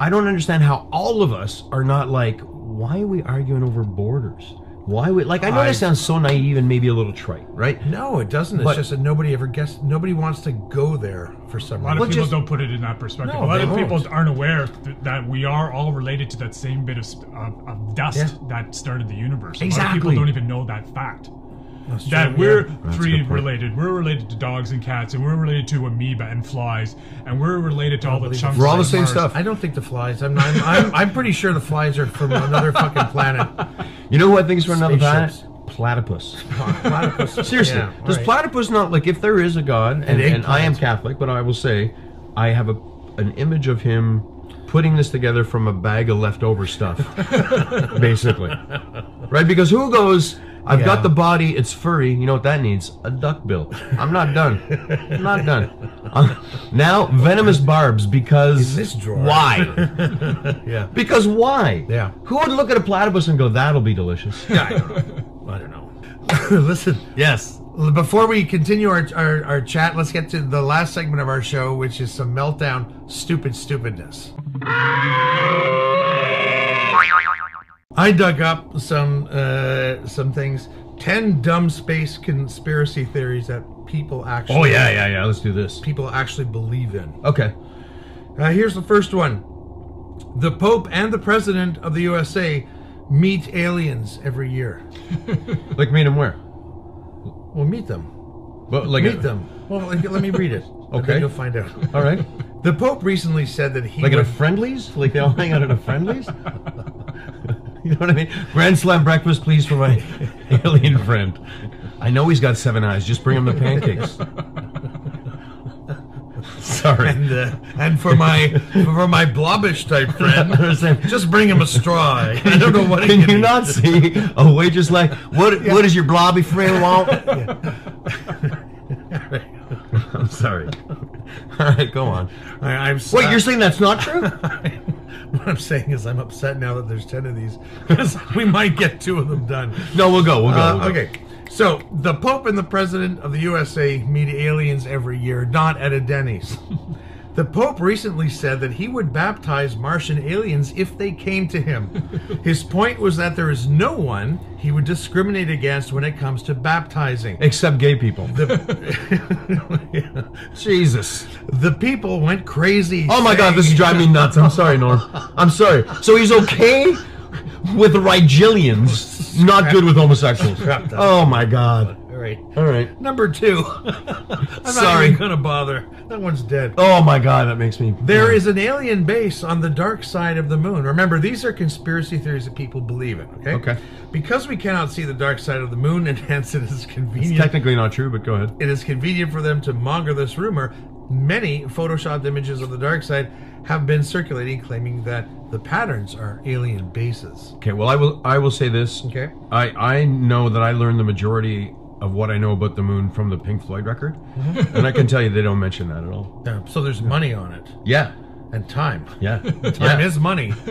I don't understand how all of us are not like, why are we arguing over borders? Why would like? I know I- that sounds so naive and maybe a little trite, right? No, it doesn't. It's just that nobody ever guessed. Nobody wants to go there for some reason. A lot of reason. people just- don't put it in that perspective. No, a lot of people don't. aren't aware that we are all related to that same bit of, of, of dust Yeah. that started the universe. A lot of Exactly. people don't even know that fact. That's That yeah. we're That's a three good related. We're related to dogs and cats, and we're related to amoeba and flies, and we're related to all the chunks. We're all the same Mars. stuff. I don't think the flies. I'm, I'm, I'm, I'm pretty sure the flies are from another fucking planet. You know who I think is from another planet? Platypus. Platypus. Seriously, Yeah, does right. platypus not like if there is a god, and, and I am. Catholic, but I will say I have a an image of him putting this together from a bag of leftover stuff, basically, right? Because who goes? I've Yeah. got the body, it's furry. You know what that needs? A duck bill. I'm not done. I'm not done. Uh, now venomous barbs because In this drawer. why? Yeah. Because why? Yeah. Who would look at a platypus and go, "That'll be delicious"? I don't know. I don't know. Listen, yes. before we continue our, our, our chat, let's get to the last segment of our show, which is some meltdown, stupid stupidness. I dug up some uh, some things. Ten dumb space conspiracy theories that people actually Oh yeah, yeah, yeah. Let's do this. people actually believe in. Okay. Uh, here's the first one: the Pope and the President of the USA meet aliens every year. Like meet them where? We'll meet them. But like meet them. Well, like, let me read it. Okay. you'll find out. All right. The Pope recently said that he Like at a friendlies? Like they all hang out at a friendlies? you know what I mean? Grand slam breakfast, please, for my alien friend. I know he's got seven eyes. Just bring him the pancakes. Sorry. and uh, and for my for my blobbish type friend, just bring him a straw. I don't know what he Can can you eat. not see a waitress like what? What does your blobby friend want? I'm sorry. All right, go on. I, I'm Wait, you're saying that's not true? what I'm saying is I'm upset now that there's ten of these because we might get two of them done. No, we'll go. We'll go. Uh, we'll go. okay, so the Pope and the President of the USA meet aliens every year, not at a Denny's. The Pope recently said that he would baptize Martian aliens if they came to him. His point was that there is no one he would discriminate against when it comes to baptizing. Except gay people. Jesus. The people went crazy. Oh my God, this is driving me nuts. I'm sorry, Norm. I'm sorry. So he's okay with Rigilians, not good with homosexuals. Oh my God. All right. All right. Number two. I'm not Sorry. even gonna bother. That one's dead. Oh my God, that makes me. There is an alien base on the dark side of the moon. Remember, these are conspiracy theories that people believe in, okay? Okay. Because we cannot see the dark side of the moon, and hence it is It's convenient. technically not true, but go ahead. it is convenient for them to monger this rumor. Many photoshopped images of the dark side have been circulating, claiming that the patterns are alien bases. Okay. Well, I will. I will say this. Okay. I I know that I learned the majority of what I know about the moon from the Pink Floyd record, and I can tell you they don't mention that at all. Uh, so there's money on it Yeah. and time. Yeah. Time yeah. is money.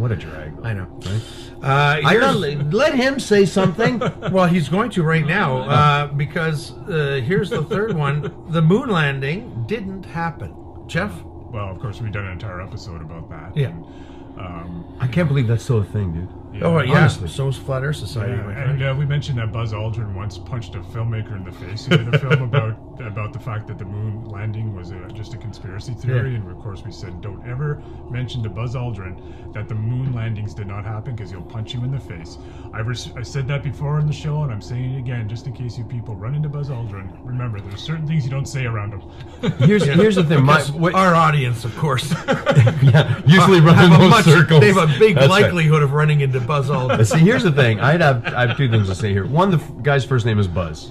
What a drag. I know. Right? Uh, I here's- got, let him say something. Well, he's going to right now uh, because uh, here's the third one: the moon landing didn't happen. Jeff, Well, of course, we've done an entire episode about that. Yeah. And, um, I can't believe that's still a thing, dude. Yeah. oh yeah, honestly. so is Flat Earth Society, Yeah, my and uh, we mentioned that Buzz Aldrin once punched a filmmaker in the face who did a film about about the fact that the moon landing was a, just a conspiracy theory, Yeah. and of course we said don't ever mention to Buzz Aldrin that the moon landings did not happen because he'll punch you in the face. I, res- I said that before on the show, and I'm saying it again just in case you people run into Buzz Aldrin. Remember, there's certain things you don't say around him. Here's here's the thing. My, what, our audience, of course, yeah, usually run in have a those much, circles. they have a big That's right. likelihood of running into Buzz Aldrin. See, here's the thing. I'd have I have two things to say here. One, the f- guy's first name is Buzz.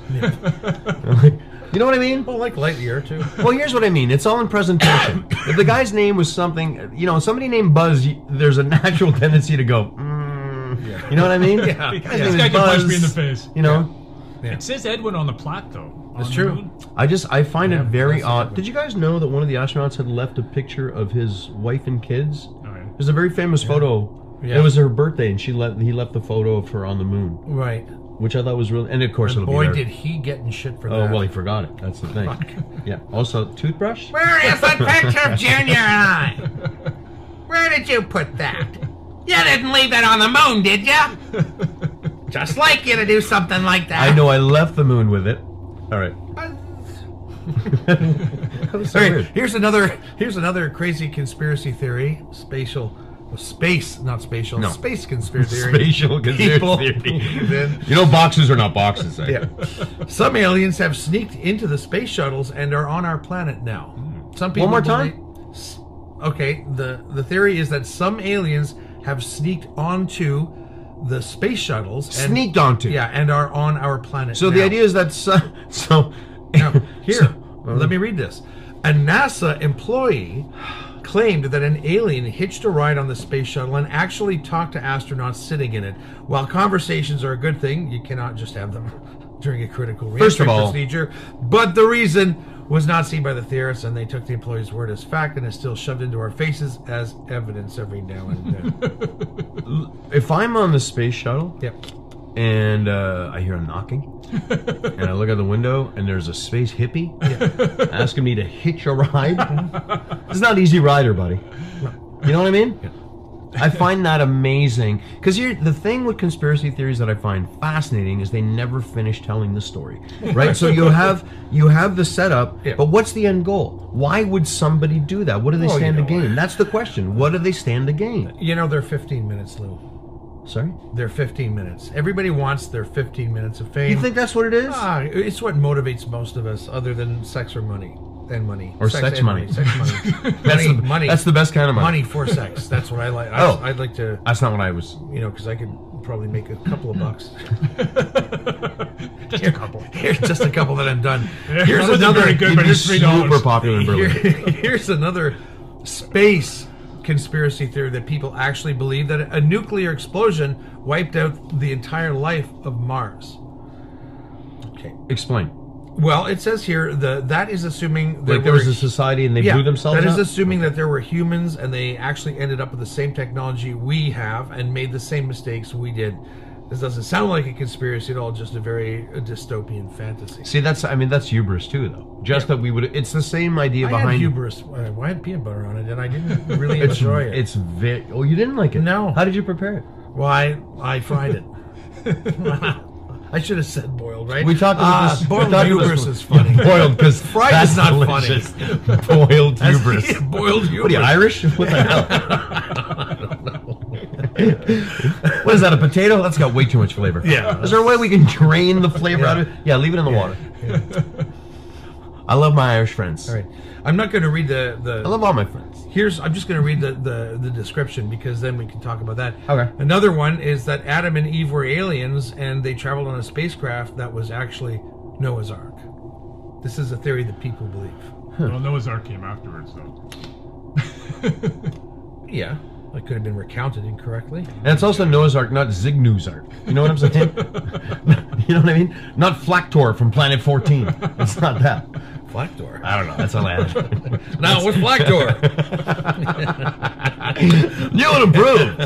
You know what I mean? well, like Lightyear too. Well, here's what I mean. It's all in presentation. if the guy's name was something, you know, somebody named Buzz, there's a natural tendency to go, mm, you know what I mean? Yeah. Guy's Yeah. This is guy can punch me in the face. You know, It says Edwin on the plaque, though. That's true. I just I find Yeah, it very odd. Did you guys know that one of the astronauts had left a picture of his wife and kids? Oh, yeah. There's a very famous photo. Yeah. It was her birthday, and she let he left the photo of her on the moon, Right. Which I thought was really. And of course, And it'll boy, be there. did he get in shit for Oh that. Oh well, he forgot it. That's the thing. yeah. Also, toothbrush. Where is the picture of Junior and I? Where did you put that? You didn't leave it on the moon, did you? Just like you to do something like that. I know I left the moon with it. All right. That was so All right, weird. here's another here's another crazy conspiracy theory. Spatial space, not spatial. No. Space conspiracy theory. Spatial conspiracy theory. You know, boxes are not boxes. Eh? Yeah. Some aliens have sneaked into the space shuttles and are on our planet now. Some people One more time? Okay, the the theory is that some aliens have sneaked onto the space shuttles and, Sneaked onto. Yeah, and are on our planet. So the idea is that so, so Now, here, So- let me read this. A NASA employee claimed that an alien hitched a ride on the space shuttle and actually talked to astronauts sitting in it. While conversations are a good thing, you cannot just have them during a critical reentry procedure. But the reason was not seen by the theorists, and they took the employee's word as fact and is still shoved into our faces as evidence every now and then. if I'm on the space shuttle, yep. And uh, I hear a knocking. and I look out the window, and there's a space hippie asking me to hitch a ride. it's not easy rider, buddy. You know what I mean? I find that amazing because the thing with conspiracy theories that I find fascinating is they never finish telling the story, right? so you have you have the setup, Yeah. but what's the end goal? Why would somebody do that? What do they Oh, you stand to gain? That's the question. What do they stand to gain? You know, they're 15 minutes, Lou. Sorry, They're 15 minutes. Everybody wants their 15 minutes of fame. you think that's what it is? Ah, it's what motivates most of us, other than sex or money. And money. Or sex and money. Sex money. That's money, the- money. that's the best kind of money. Money for sex. That's what I like. I, Oh. I'd like to, That's not what I was. you know, because I could probably make a couple of bucks. Just a couple. Here's just a couple that I'm done. Here's another. very good, but be it's three dollars. super popular in Berlin. Here- here's another space conspiracy theory that people actually believe that a nuclear explosion wiped out the entire life of Mars. Okay. Explain. Well, it says here the that is assuming that Like there were- was a society and they yeah, blew themselves That is up? assuming that there were humans and they actually ended up with the same technology we have and made the same mistakes we did. This doesn't sound like a conspiracy at all, just a very uh, dystopian fantasy. See, that's I mean that's hubris too, though. Just that we would. It's the same idea I had behind. hubris. uh, I had peanut butter on it, and I didn't really It's enjoy it. It's very. Oh, you didn't like it? No. How did you prepare it? Well, I, I fried it. I should have said boiled, right? We talked about Ah, this. Boiled we talked hubris is funny. Yeah, boiled because Fried is not funny. boiled That's- hubris. yeah, boiled hubris. What are you Irish? What the hell? what is that? A potato? That's got way too much flavor. Yeah. Is there a way we can drain the flavor Yeah. out of it? Yeah, leave it in the water. I love my Irish friends. All right. I'm not going to read the the. I love all my friends. Here's I'm just going to read the, the the description because then we can talk about that. Okay. Another one is that Adam and Eve were aliens and they traveled on a spacecraft that was actually Noah's Ark. This is a theory that people believe. Well, Noah's Ark came afterwards, though. Yeah, that could have been recounted incorrectly. And it's also Noah's Ark, not Zignew's Ark. You know what I'm saying? you know what I mean? Not Flactor from Planet 14. It's not that. Flactor. I don't know. That's all I had. Now with Flactor. New and improved.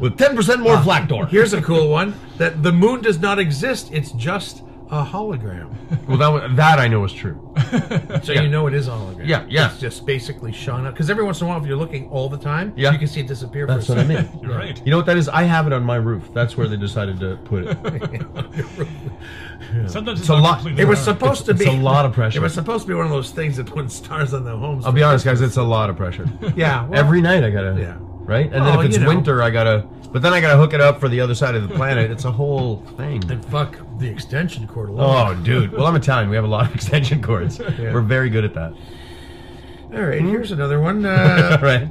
With 10% more Flactor. Here's a cool one that the moon does not exist. It's just a hologram. Well, that, that I know is true. So you know it is a hologram. Yeah, yeah. It's just basically shone up. Because every once in a while, if you're looking all the time, Yeah. you can see it disappear. That's for what a I second. mean. You're right. You know what that is? I have it on my roof. That's where they decided to put it. Sometimes it's, a lot- It was dark. supposed to It's be a lot of pressure. It was supposed to be one of those things that put stars on the homes. I'll be honest, guys. It's a lot of pressure. Yeah, well, Every night I gotta. Yeah. Right? And Well, then if it's you know. winter, I gotta. But then I gotta hook it up for the other side of the planet. It's a whole thing. And fuck the extension cord alone. Oh, dude. Well, I'm Italian. We have a lot of extension cords. We're very good at that. All right, here's another one. Uh, right?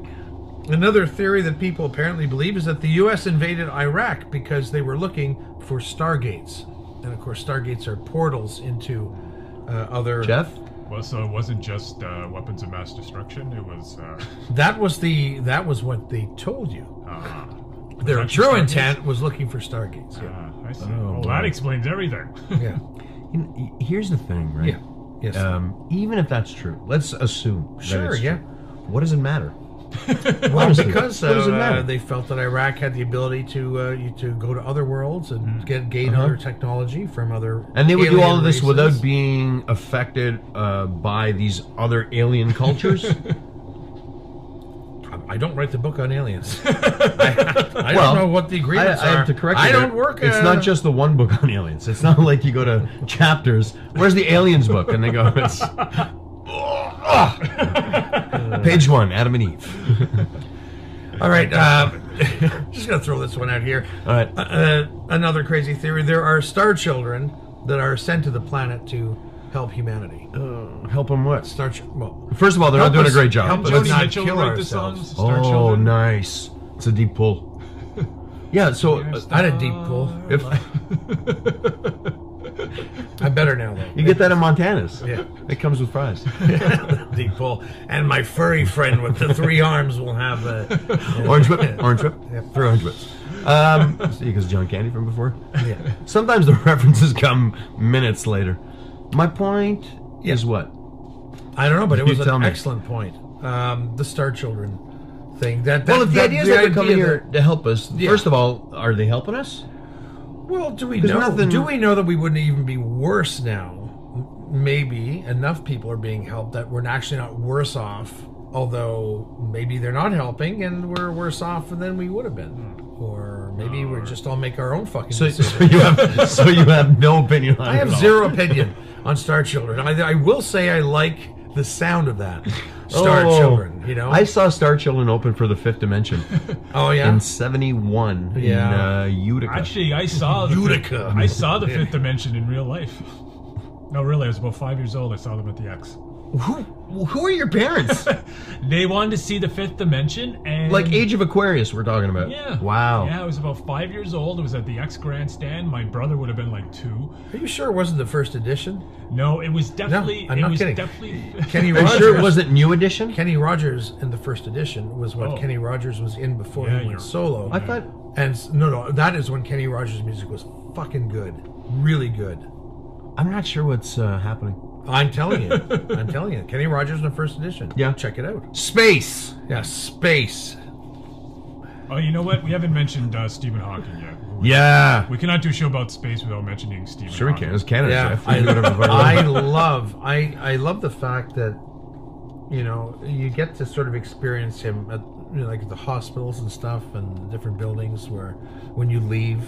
another theory that people apparently believe is that the U.S. invaded Iraq because they were looking for stargates, and of course, stargates are portals into uh, other. Jeff? Well, so it wasn't just uh, weapons of mass destruction. It was. Uh, That was the that was what they told you. uh, Their true stargates? intent was looking for stargates. Yeah. uh, I see. Oh, well, boy. that explains everything. yeah. You know, Here's the thing, right? Yeah. Yes. Um, even if that's true, let's assume. that Sure, it's yeah. true. What does it matter? well, honestly, because what does it uh, matter? they felt that Iraq had the ability to uh, you- to go to other worlds and Mm-hmm. get gain other technology from other. And they would do all of this races. without being affected uh, by these other alien cultures. I don't write the book on aliens. I, I Well, don't know what the I, agreements I are. have to correct you I don't work. It's uh, not just the one book on aliens. It's not like you go to chapters. Where's the aliens book? And they go, it's page one, Adam and Eve. All right. Uh, just gonna throw this one out here. All right. Uh, another crazy theory: there are star children that are sent to the planet to help humanity. Help them what? Start. well, First of all, they're not doing us- a great job. help Let's- not Mitchell kill wrote the songs. Star oh, Children. nice. It's a deep pull. Yeah. So uh, I had a deep pull. if I'm better now, though. you get that in Montana's, Yeah. it comes with fries. deep pull. And my furry friend with the three arms will have a Orange whip. Orange whip. Yeah. Three orange whips. Um, see, because John Candy from before. Yeah. Sometimes the references come minutes later. My point is what? I don't know, but it You was an me. excellent point. Um, the Star Children thing. That, that Well, if the that- idea is that they're coming here to help us, Yeah. first of all, are they helping us? Well, do we know? nothing- Do we know that we wouldn't even be worse now? Maybe enough people are being helped that we're actually not worse off. Although maybe they're not helping, and we're worse off than we would have been, or maybe we just all make our own fucking So, so you have so you have no opinion on I have it at all. zero opinion on Star Children. I, I will say I like the sound of that Star Oh, Children. You know, I saw Star Children open for the Fifth Dimension oh yeah, in '71 in Yeah. uh, Utica. Actually, I saw the Utica. I saw the fifth dimension in real life. No, really, I was about five years old. I saw them at the X. who, who are your parents? They wanted to see the fifth dimension, and like Age of Aquarius, we're talking about. Yeah. Wow. Yeah, I was about five years old. It was at the X Grandstand. My brother would have been like two. are you sure it wasn't the first edition? No, it was definitely. I'm not it was kidding. definitely. Kenny Rogers. you sure it wasn't New Edition? Kenny Rogers in the first edition was what Oh. Kenny Rogers was in before Yeah, he went solo. I thought. and no, no, that is when Kenny Rogers' music was fucking good, really good. I'm not sure what's uh, happening. I'm telling you, I'm telling you, Kenny Rogers in the first edition. Yeah. check it out. Space. Yeah, space. Oh, you know what? We haven't mentioned uh, Stephen Hawking yet. Yeah. We cannot do a show about space without mentioning Stephen. Sure we Hawking. can. It's Canada. Yeah, Jeff. I, can do whatever we want. I love, I, I love the fact that you know you get to sort of experience him at you know, like the hospitals and stuff and the different buildings where when you leave.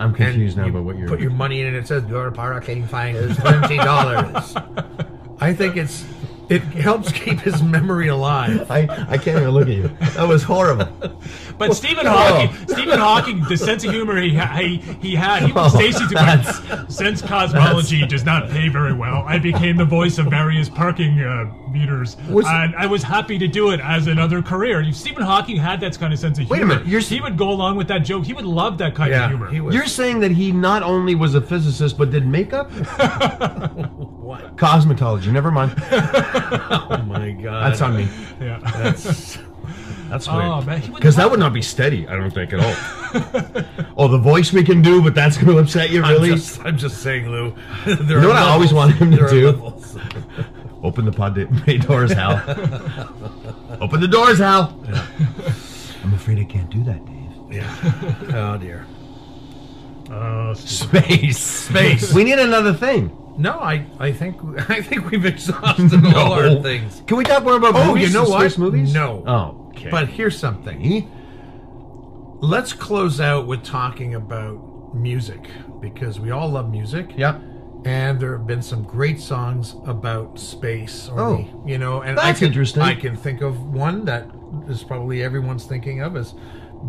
I'm confused now about what you're. put your money in and it says your parking fine is twenty dollars. I think it's it helps keep his memory alive. I, I can't even look at you. That was horrible. But Stephen. Hawking, Stephen Hawking, the sense of humor he he, he had, even Oh, Stacy's that's- going, since cosmology does not pay very well, I became the voice of various parking uh, meters, Was- and I was happy to do it as another career. Stephen Hawking had that kind of sense of humor. Wait a minute, you're he would go along with that joke. He would love that kind of humor. he was. You're saying that he not only was a physicist but did makeup? what? Cosmetology. Never mind. Oh my god! That's on me. yeah. That's That's Oh, weird. man, he would Because that would not be steady, I don't think at all. oh, the voice we can do, but that's going to upset you, I'm really? just, I'm just saying, Lou. There You know are what I always levels. wanted him to There do? Open the pod bay doors, Hal. Open the doors, Hal. I'm afraid I can't do that, Dave. Yeah. Oh dear. Oh, Space. Space. We need another thing. No, I, I think I think we've exhausted all our things. Can we talk more about Oh, movies? you know and what? Space movies? No. Oh, okay. But here's something. Let's close out with talking about music because we all love music. yeah. And there have been some great songs about space. Or Oh. the, you know, and I can, interesting. I can think of one that is probably everyone's thinking of is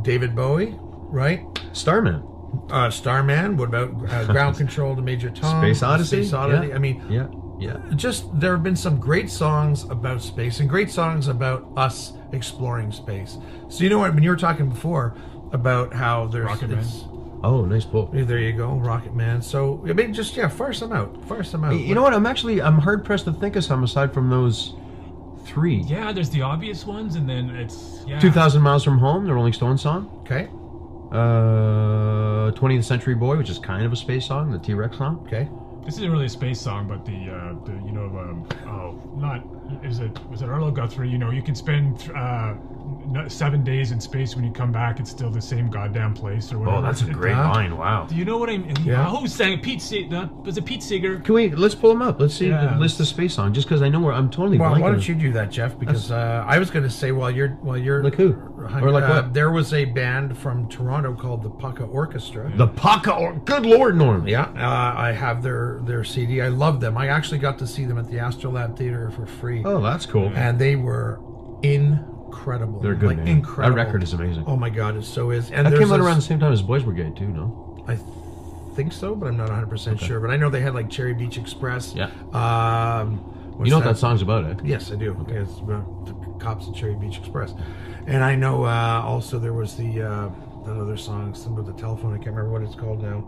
David Bowie, right? Starman. Uh, Starman. What about uh, Ground Control to Major Tom? Space Odyssey. Space Odyssey. Yeah. I mean, Yeah. Yeah. just there have been some great songs about space and great songs about us exploring space. So you know what? When you were talking before about how there's Rocket Man. Oh, nice pull. yeah, there you go, Rocket Man. So I mean, just yeah, fire some out, fire some out. You know what? I'm actually I'm hard pressed to think of some aside from those three. yeah. There's the obvious ones, and then it's yeah. 2,000 Miles from Home, the Rolling Stones song. Okay, Uh, 20th Century Boy, which is kind of a space song, the T Rex song. okay. This isn't really a space song, but the uh, the you know um, oh not is it was it Arlo Guthrie? You know you can spend uh, seven days in space when you come back, it's still the same goddamn place or whatever. Oh, that's a great uh, line. Wow. Do you know what I mean? Yeah. Who sang it? Pete Se- was it Pete Seeger? Can we let's pull them up? Let's see Yeah. the list of space song, just because I know where I'm totally Well, blanking. why don't you do that, Jeff? Because uh, I was going to say while you're while you're Like who? Or like uh, what? There was a band from Toronto called the Pukka Orchestra. The Paca. Or- Good Lord, Norm. Yeah, uh, I have their their CD. I love them. I actually got to see them at the Astrolabe Theater for free, Oh, that's cool. and they were incredible. They're good, like man. incredible. That record is amazing. Oh my god, it so is. And that came out around the same time as Boys Brigade, too, no? I think so, but I'm not 100 percent sure. But I know they had like Cherry Beach Express. Yeah. Um, you know what that song's about, eh? Yes, I do. Okay, it's about the cops at Cherry Beach Express, and I know uh, also there was the uh, that other song, something with the telephone. I can't remember what it's called now.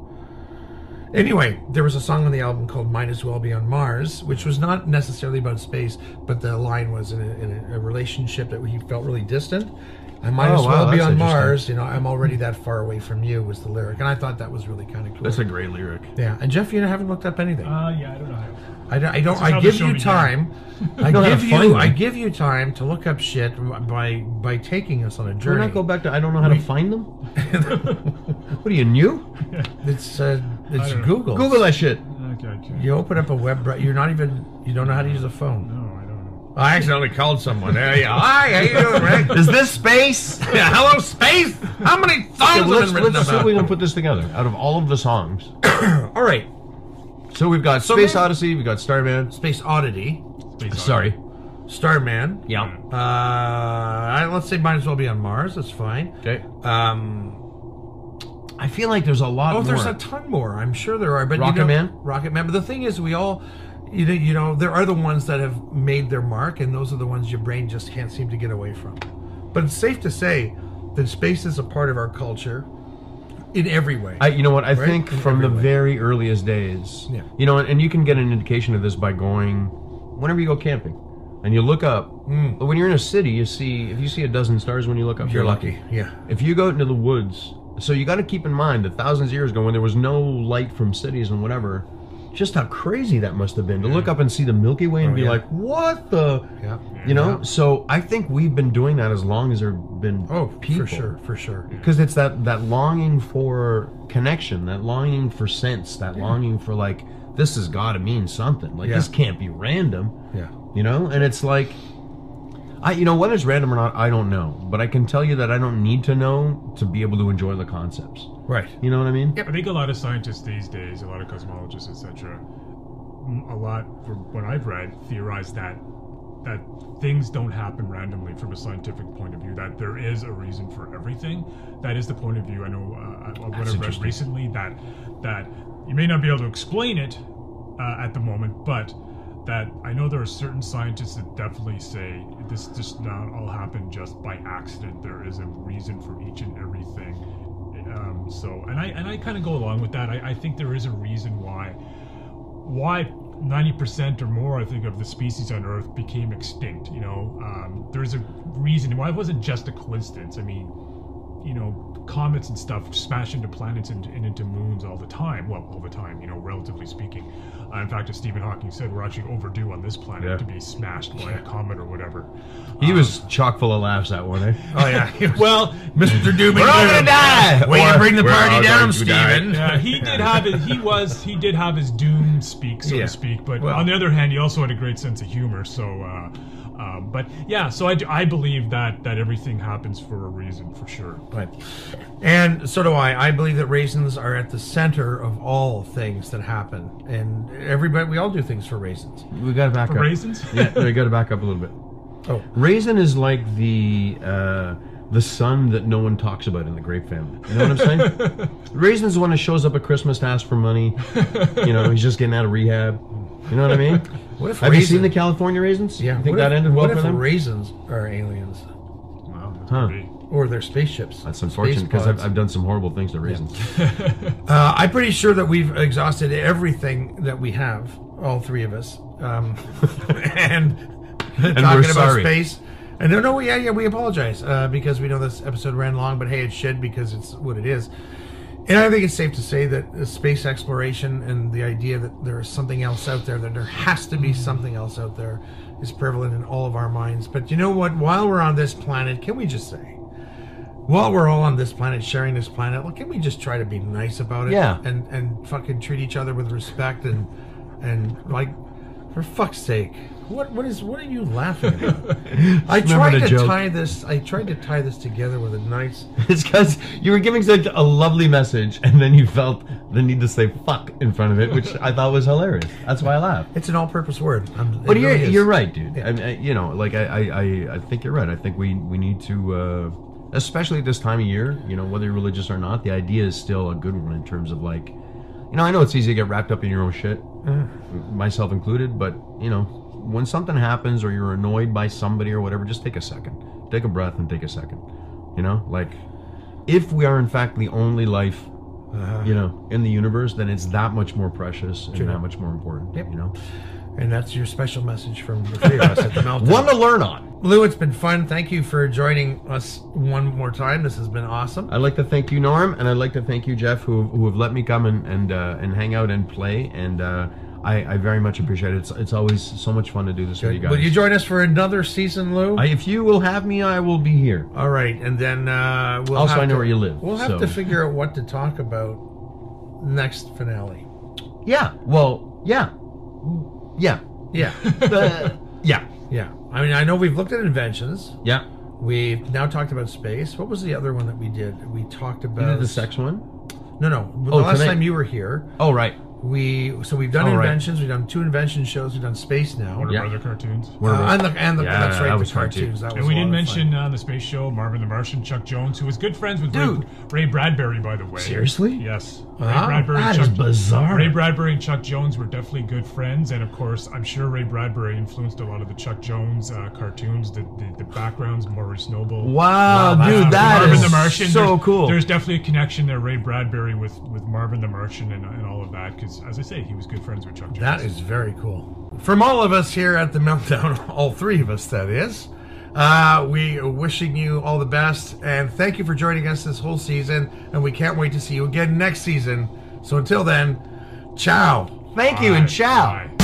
Anyway, there was a song on the album called "Might as Well Be on Mars," which was not necessarily about space, but the line was in a, in a, relationship that he felt really distant, I might Oh, as wow, well be on. Mars. You know, I'm already that far away from you. Was the lyric, and I thought that was really kind of cool. That's a great lyric. yeah, and Jeff, you haven't looked up anything. Uh, yeah, I don't know. I don't. I, don't, This is how I give you time. I know how to give you. I give you time to look up shit by by taking us on a Can journey. I not go back to I don't know how to find them? what are you new? It's uh, it's don't know. Google. Google that shit. Okay, okay. You open up a web. bro- You're not even. You don't know how to use a phone. No, I don't know. I accidentally called someone. Yeah, yeah. Hi, how you doing, Rick? Is this space? yeah, hello, space. How many songs Okay, have let's, been let's see if we can put this together. Out of all of the songs, All right, so we've got So Space then- Odyssey, we've got Starman. Space Oddity, Space Sorry. Starman. Yeah. Uh, I- let's say might as well be on Mars. That's fine. Okay. Um, I feel like there's a lot oh, more. there's a ton more. I'm sure there are. But Rocket you know, Man? Rocket Man. But the thing is, we all, you know, you know, there are the ones that have made their mark, and those are the ones your brain just can't seem to get away from. But it's safe to say that space is a part of our culture in every way. I, you know what? I Right? think In from the way. very earliest days, Yeah. you know, and, you can get an indication of this by going whenever you go camping, and you look up. But when you're in a city, you see if you see a dozen stars when you look up, Hmm. You're lucky. Yeah. If you go into the woods, so you got to keep in mind that thousands of years ago, when there was no light from cities and whatever, just how crazy that must have been to look mm. up and see the Milky Way and Oh, be yeah. like, "What the." Yeah. You know, Yeah. so I think we've been doing that as long as there have been Oh, people for sure, for sure. because it's that that longing for connection that longing for sense that longing for like this has got to mean something like Yeah. this can't be random Yeah. you know and it's like i you know whether it's random or not i don't know but i can tell you that i don't need to know to be able to enjoy the concepts Right. you know what i mean I think a lot of scientists these days, a lot of cosmologists, etc., a lot, from what I've read, theorize that that things don't happen randomly from a scientific point of view. That there is a reason for everything. That is the point of view. I know uh, uh, what I've read recently that that you may not be able to explain it uh, at the moment, but that I know there are certain scientists that definitely say this just not all happened just by accident. There is a reason for each and everything. Um, so, and I and I kind of go along with that. I, I think there is a reason why why 90% or more, I think, of the species on Earth became extinct. You know, um, there's a reason why it wasn't just a coincidence. I mean, you know, comets and stuff smash into planets and, and into moons all the time. Well, all the time, you know, relatively speaking. Uh, in fact, as Stephen Hawking said, we're actually overdue on this planet Yeah. to be smashed by a comet or whatever. he was chock full of laughs that one eh Oh yeah. Well, Mr. Doom. We're all gonna die! Way Or to bring the party all down, going to die. Steven. Yeah, he did have it. He was he did have his doom speak, so Yeah. to speak. But Well- on the other hand, he also had a great sense of humor. So, uh, um, but yeah, so I, I believe that that everything happens for a reason, for sure. Right. And so do I. I believe that raisins are at the center of all things that happen, and everybody we all do things for raisins. we gotta back For up raisins? yeah we gotta back up a little bit Oh, raisin is like the uh the son that no one talks about in the grape family. You know what I'm saying? Raisin's the one that shows up at Christmas to ask for money. You know, he's just getting out of rehab. You know what I mean? What if Have you seen the California raisins? Yeah. You think what that if, ended well what for if them? raisins are aliens Wow, Huh. or they're spaceships? That's unfortunate because I've. I've done some horrible things to raisins. Uh, I'm pretty sure that we've exhausted everything that we have, all three of us, um, and, we're talking about sorry. space. And no, no, yeah, yeah, we apologize uh, because we know this episode ran long, but hey, it should because it's what it is. And I think it's safe to say that space exploration and the idea that there is something else out there, that there has to be mm-hmm. something else out there, is prevalent in all of our minds. But you know what? While we're on this planet, can we just say, while we're all on this planet, sharing this planet, well, can we just try to be nice about it? Yeah. And and fucking treat each other with respect and and like, for fuck's sake, what what is what are you laughing about? I tried to joke. tie this. I tried to tie this together with a nice. it's because you were giving such a lovely message, and then you felt the need to say "fuck" in front of it, which I thought was hilarious. That's why I laughed. It's an all-purpose word. I'm, But you're really you're right, dude. Yeah. I mean, you know, like I, I I think you're right. I think we we need to, uh, especially at this time of year. You know, whether you're religious or not, the idea is still a good one in terms of like, you know, I know it's easy to get wrapped up in your own shit, myself included. But you know, when something happens or you're annoyed by somebody or whatever, just take a second, take a breath, and take a second. You know, like if we are in fact the only life you know, in the universe, then it's that much more precious and True. that much more important. Yep. You know, And that's your special message from the three of us at the Meltdown. one to learn on. Lou, it's been fun. Thank you for joining us one more time. This has been awesome. I'd like to thank you, Norm, and I'd like to thank you, Jeff, who, who have let me come and and, uh, and hang out and play. And uh, I, I very much appreciate it. It's, it's always so much fun to do this with you guys. Will you join us for another season, Lou? I, if you will have me, I will be here. All right, and then uh, we'll Also, have I know to- where you live, We'll have so- to figure out what to talk about next finale. Yeah. Well. Yeah. Yeah. Yeah, Uh, yeah. yeah. I mean, I know we've looked at inventions. Yeah. We've now talked about space. What was the other one that we did? We talked about the sex one. No, no. The Oh, last tonight. time you were here, Oh right. We so we've done Oh, right. inventions. We've done two invention shows. We've done space now. Warner Yeah. Brother cartoons. Uh, and the, and the, Yeah, that's right, that the was cartoons. That was And we didn't lot of mention uh, on the space show Marvin the Martian, Chuck Jones, who was good friends with Ray, Dude. Ray Bradbury, by the way. Seriously? Yes. Wow, Ray Bradbury that and is Chuck, bizarre. Ray Bradbury and Chuck Jones were definitely good friends, and of course, I'm sure Ray Bradbury influenced a lot of the Chuck Jones uh, cartoons. The, the the backgrounds, Maurice Noble. Wow, Wow, dude, that Marvin is the Martian. so there's, cool. There's definitely a connection there, Ray Bradbury with with Marvin the Martian and, and all of that, because as I say, he was good friends with Chuck Jones. That is very cool. From all of us here at the Meltdown, all three of us, that is, uh, we are wishing you all the best and thank you for joining us this whole season. And we can't wait to see you again next season. So until then, ciao. Thank you and Bye. ciao. Bye.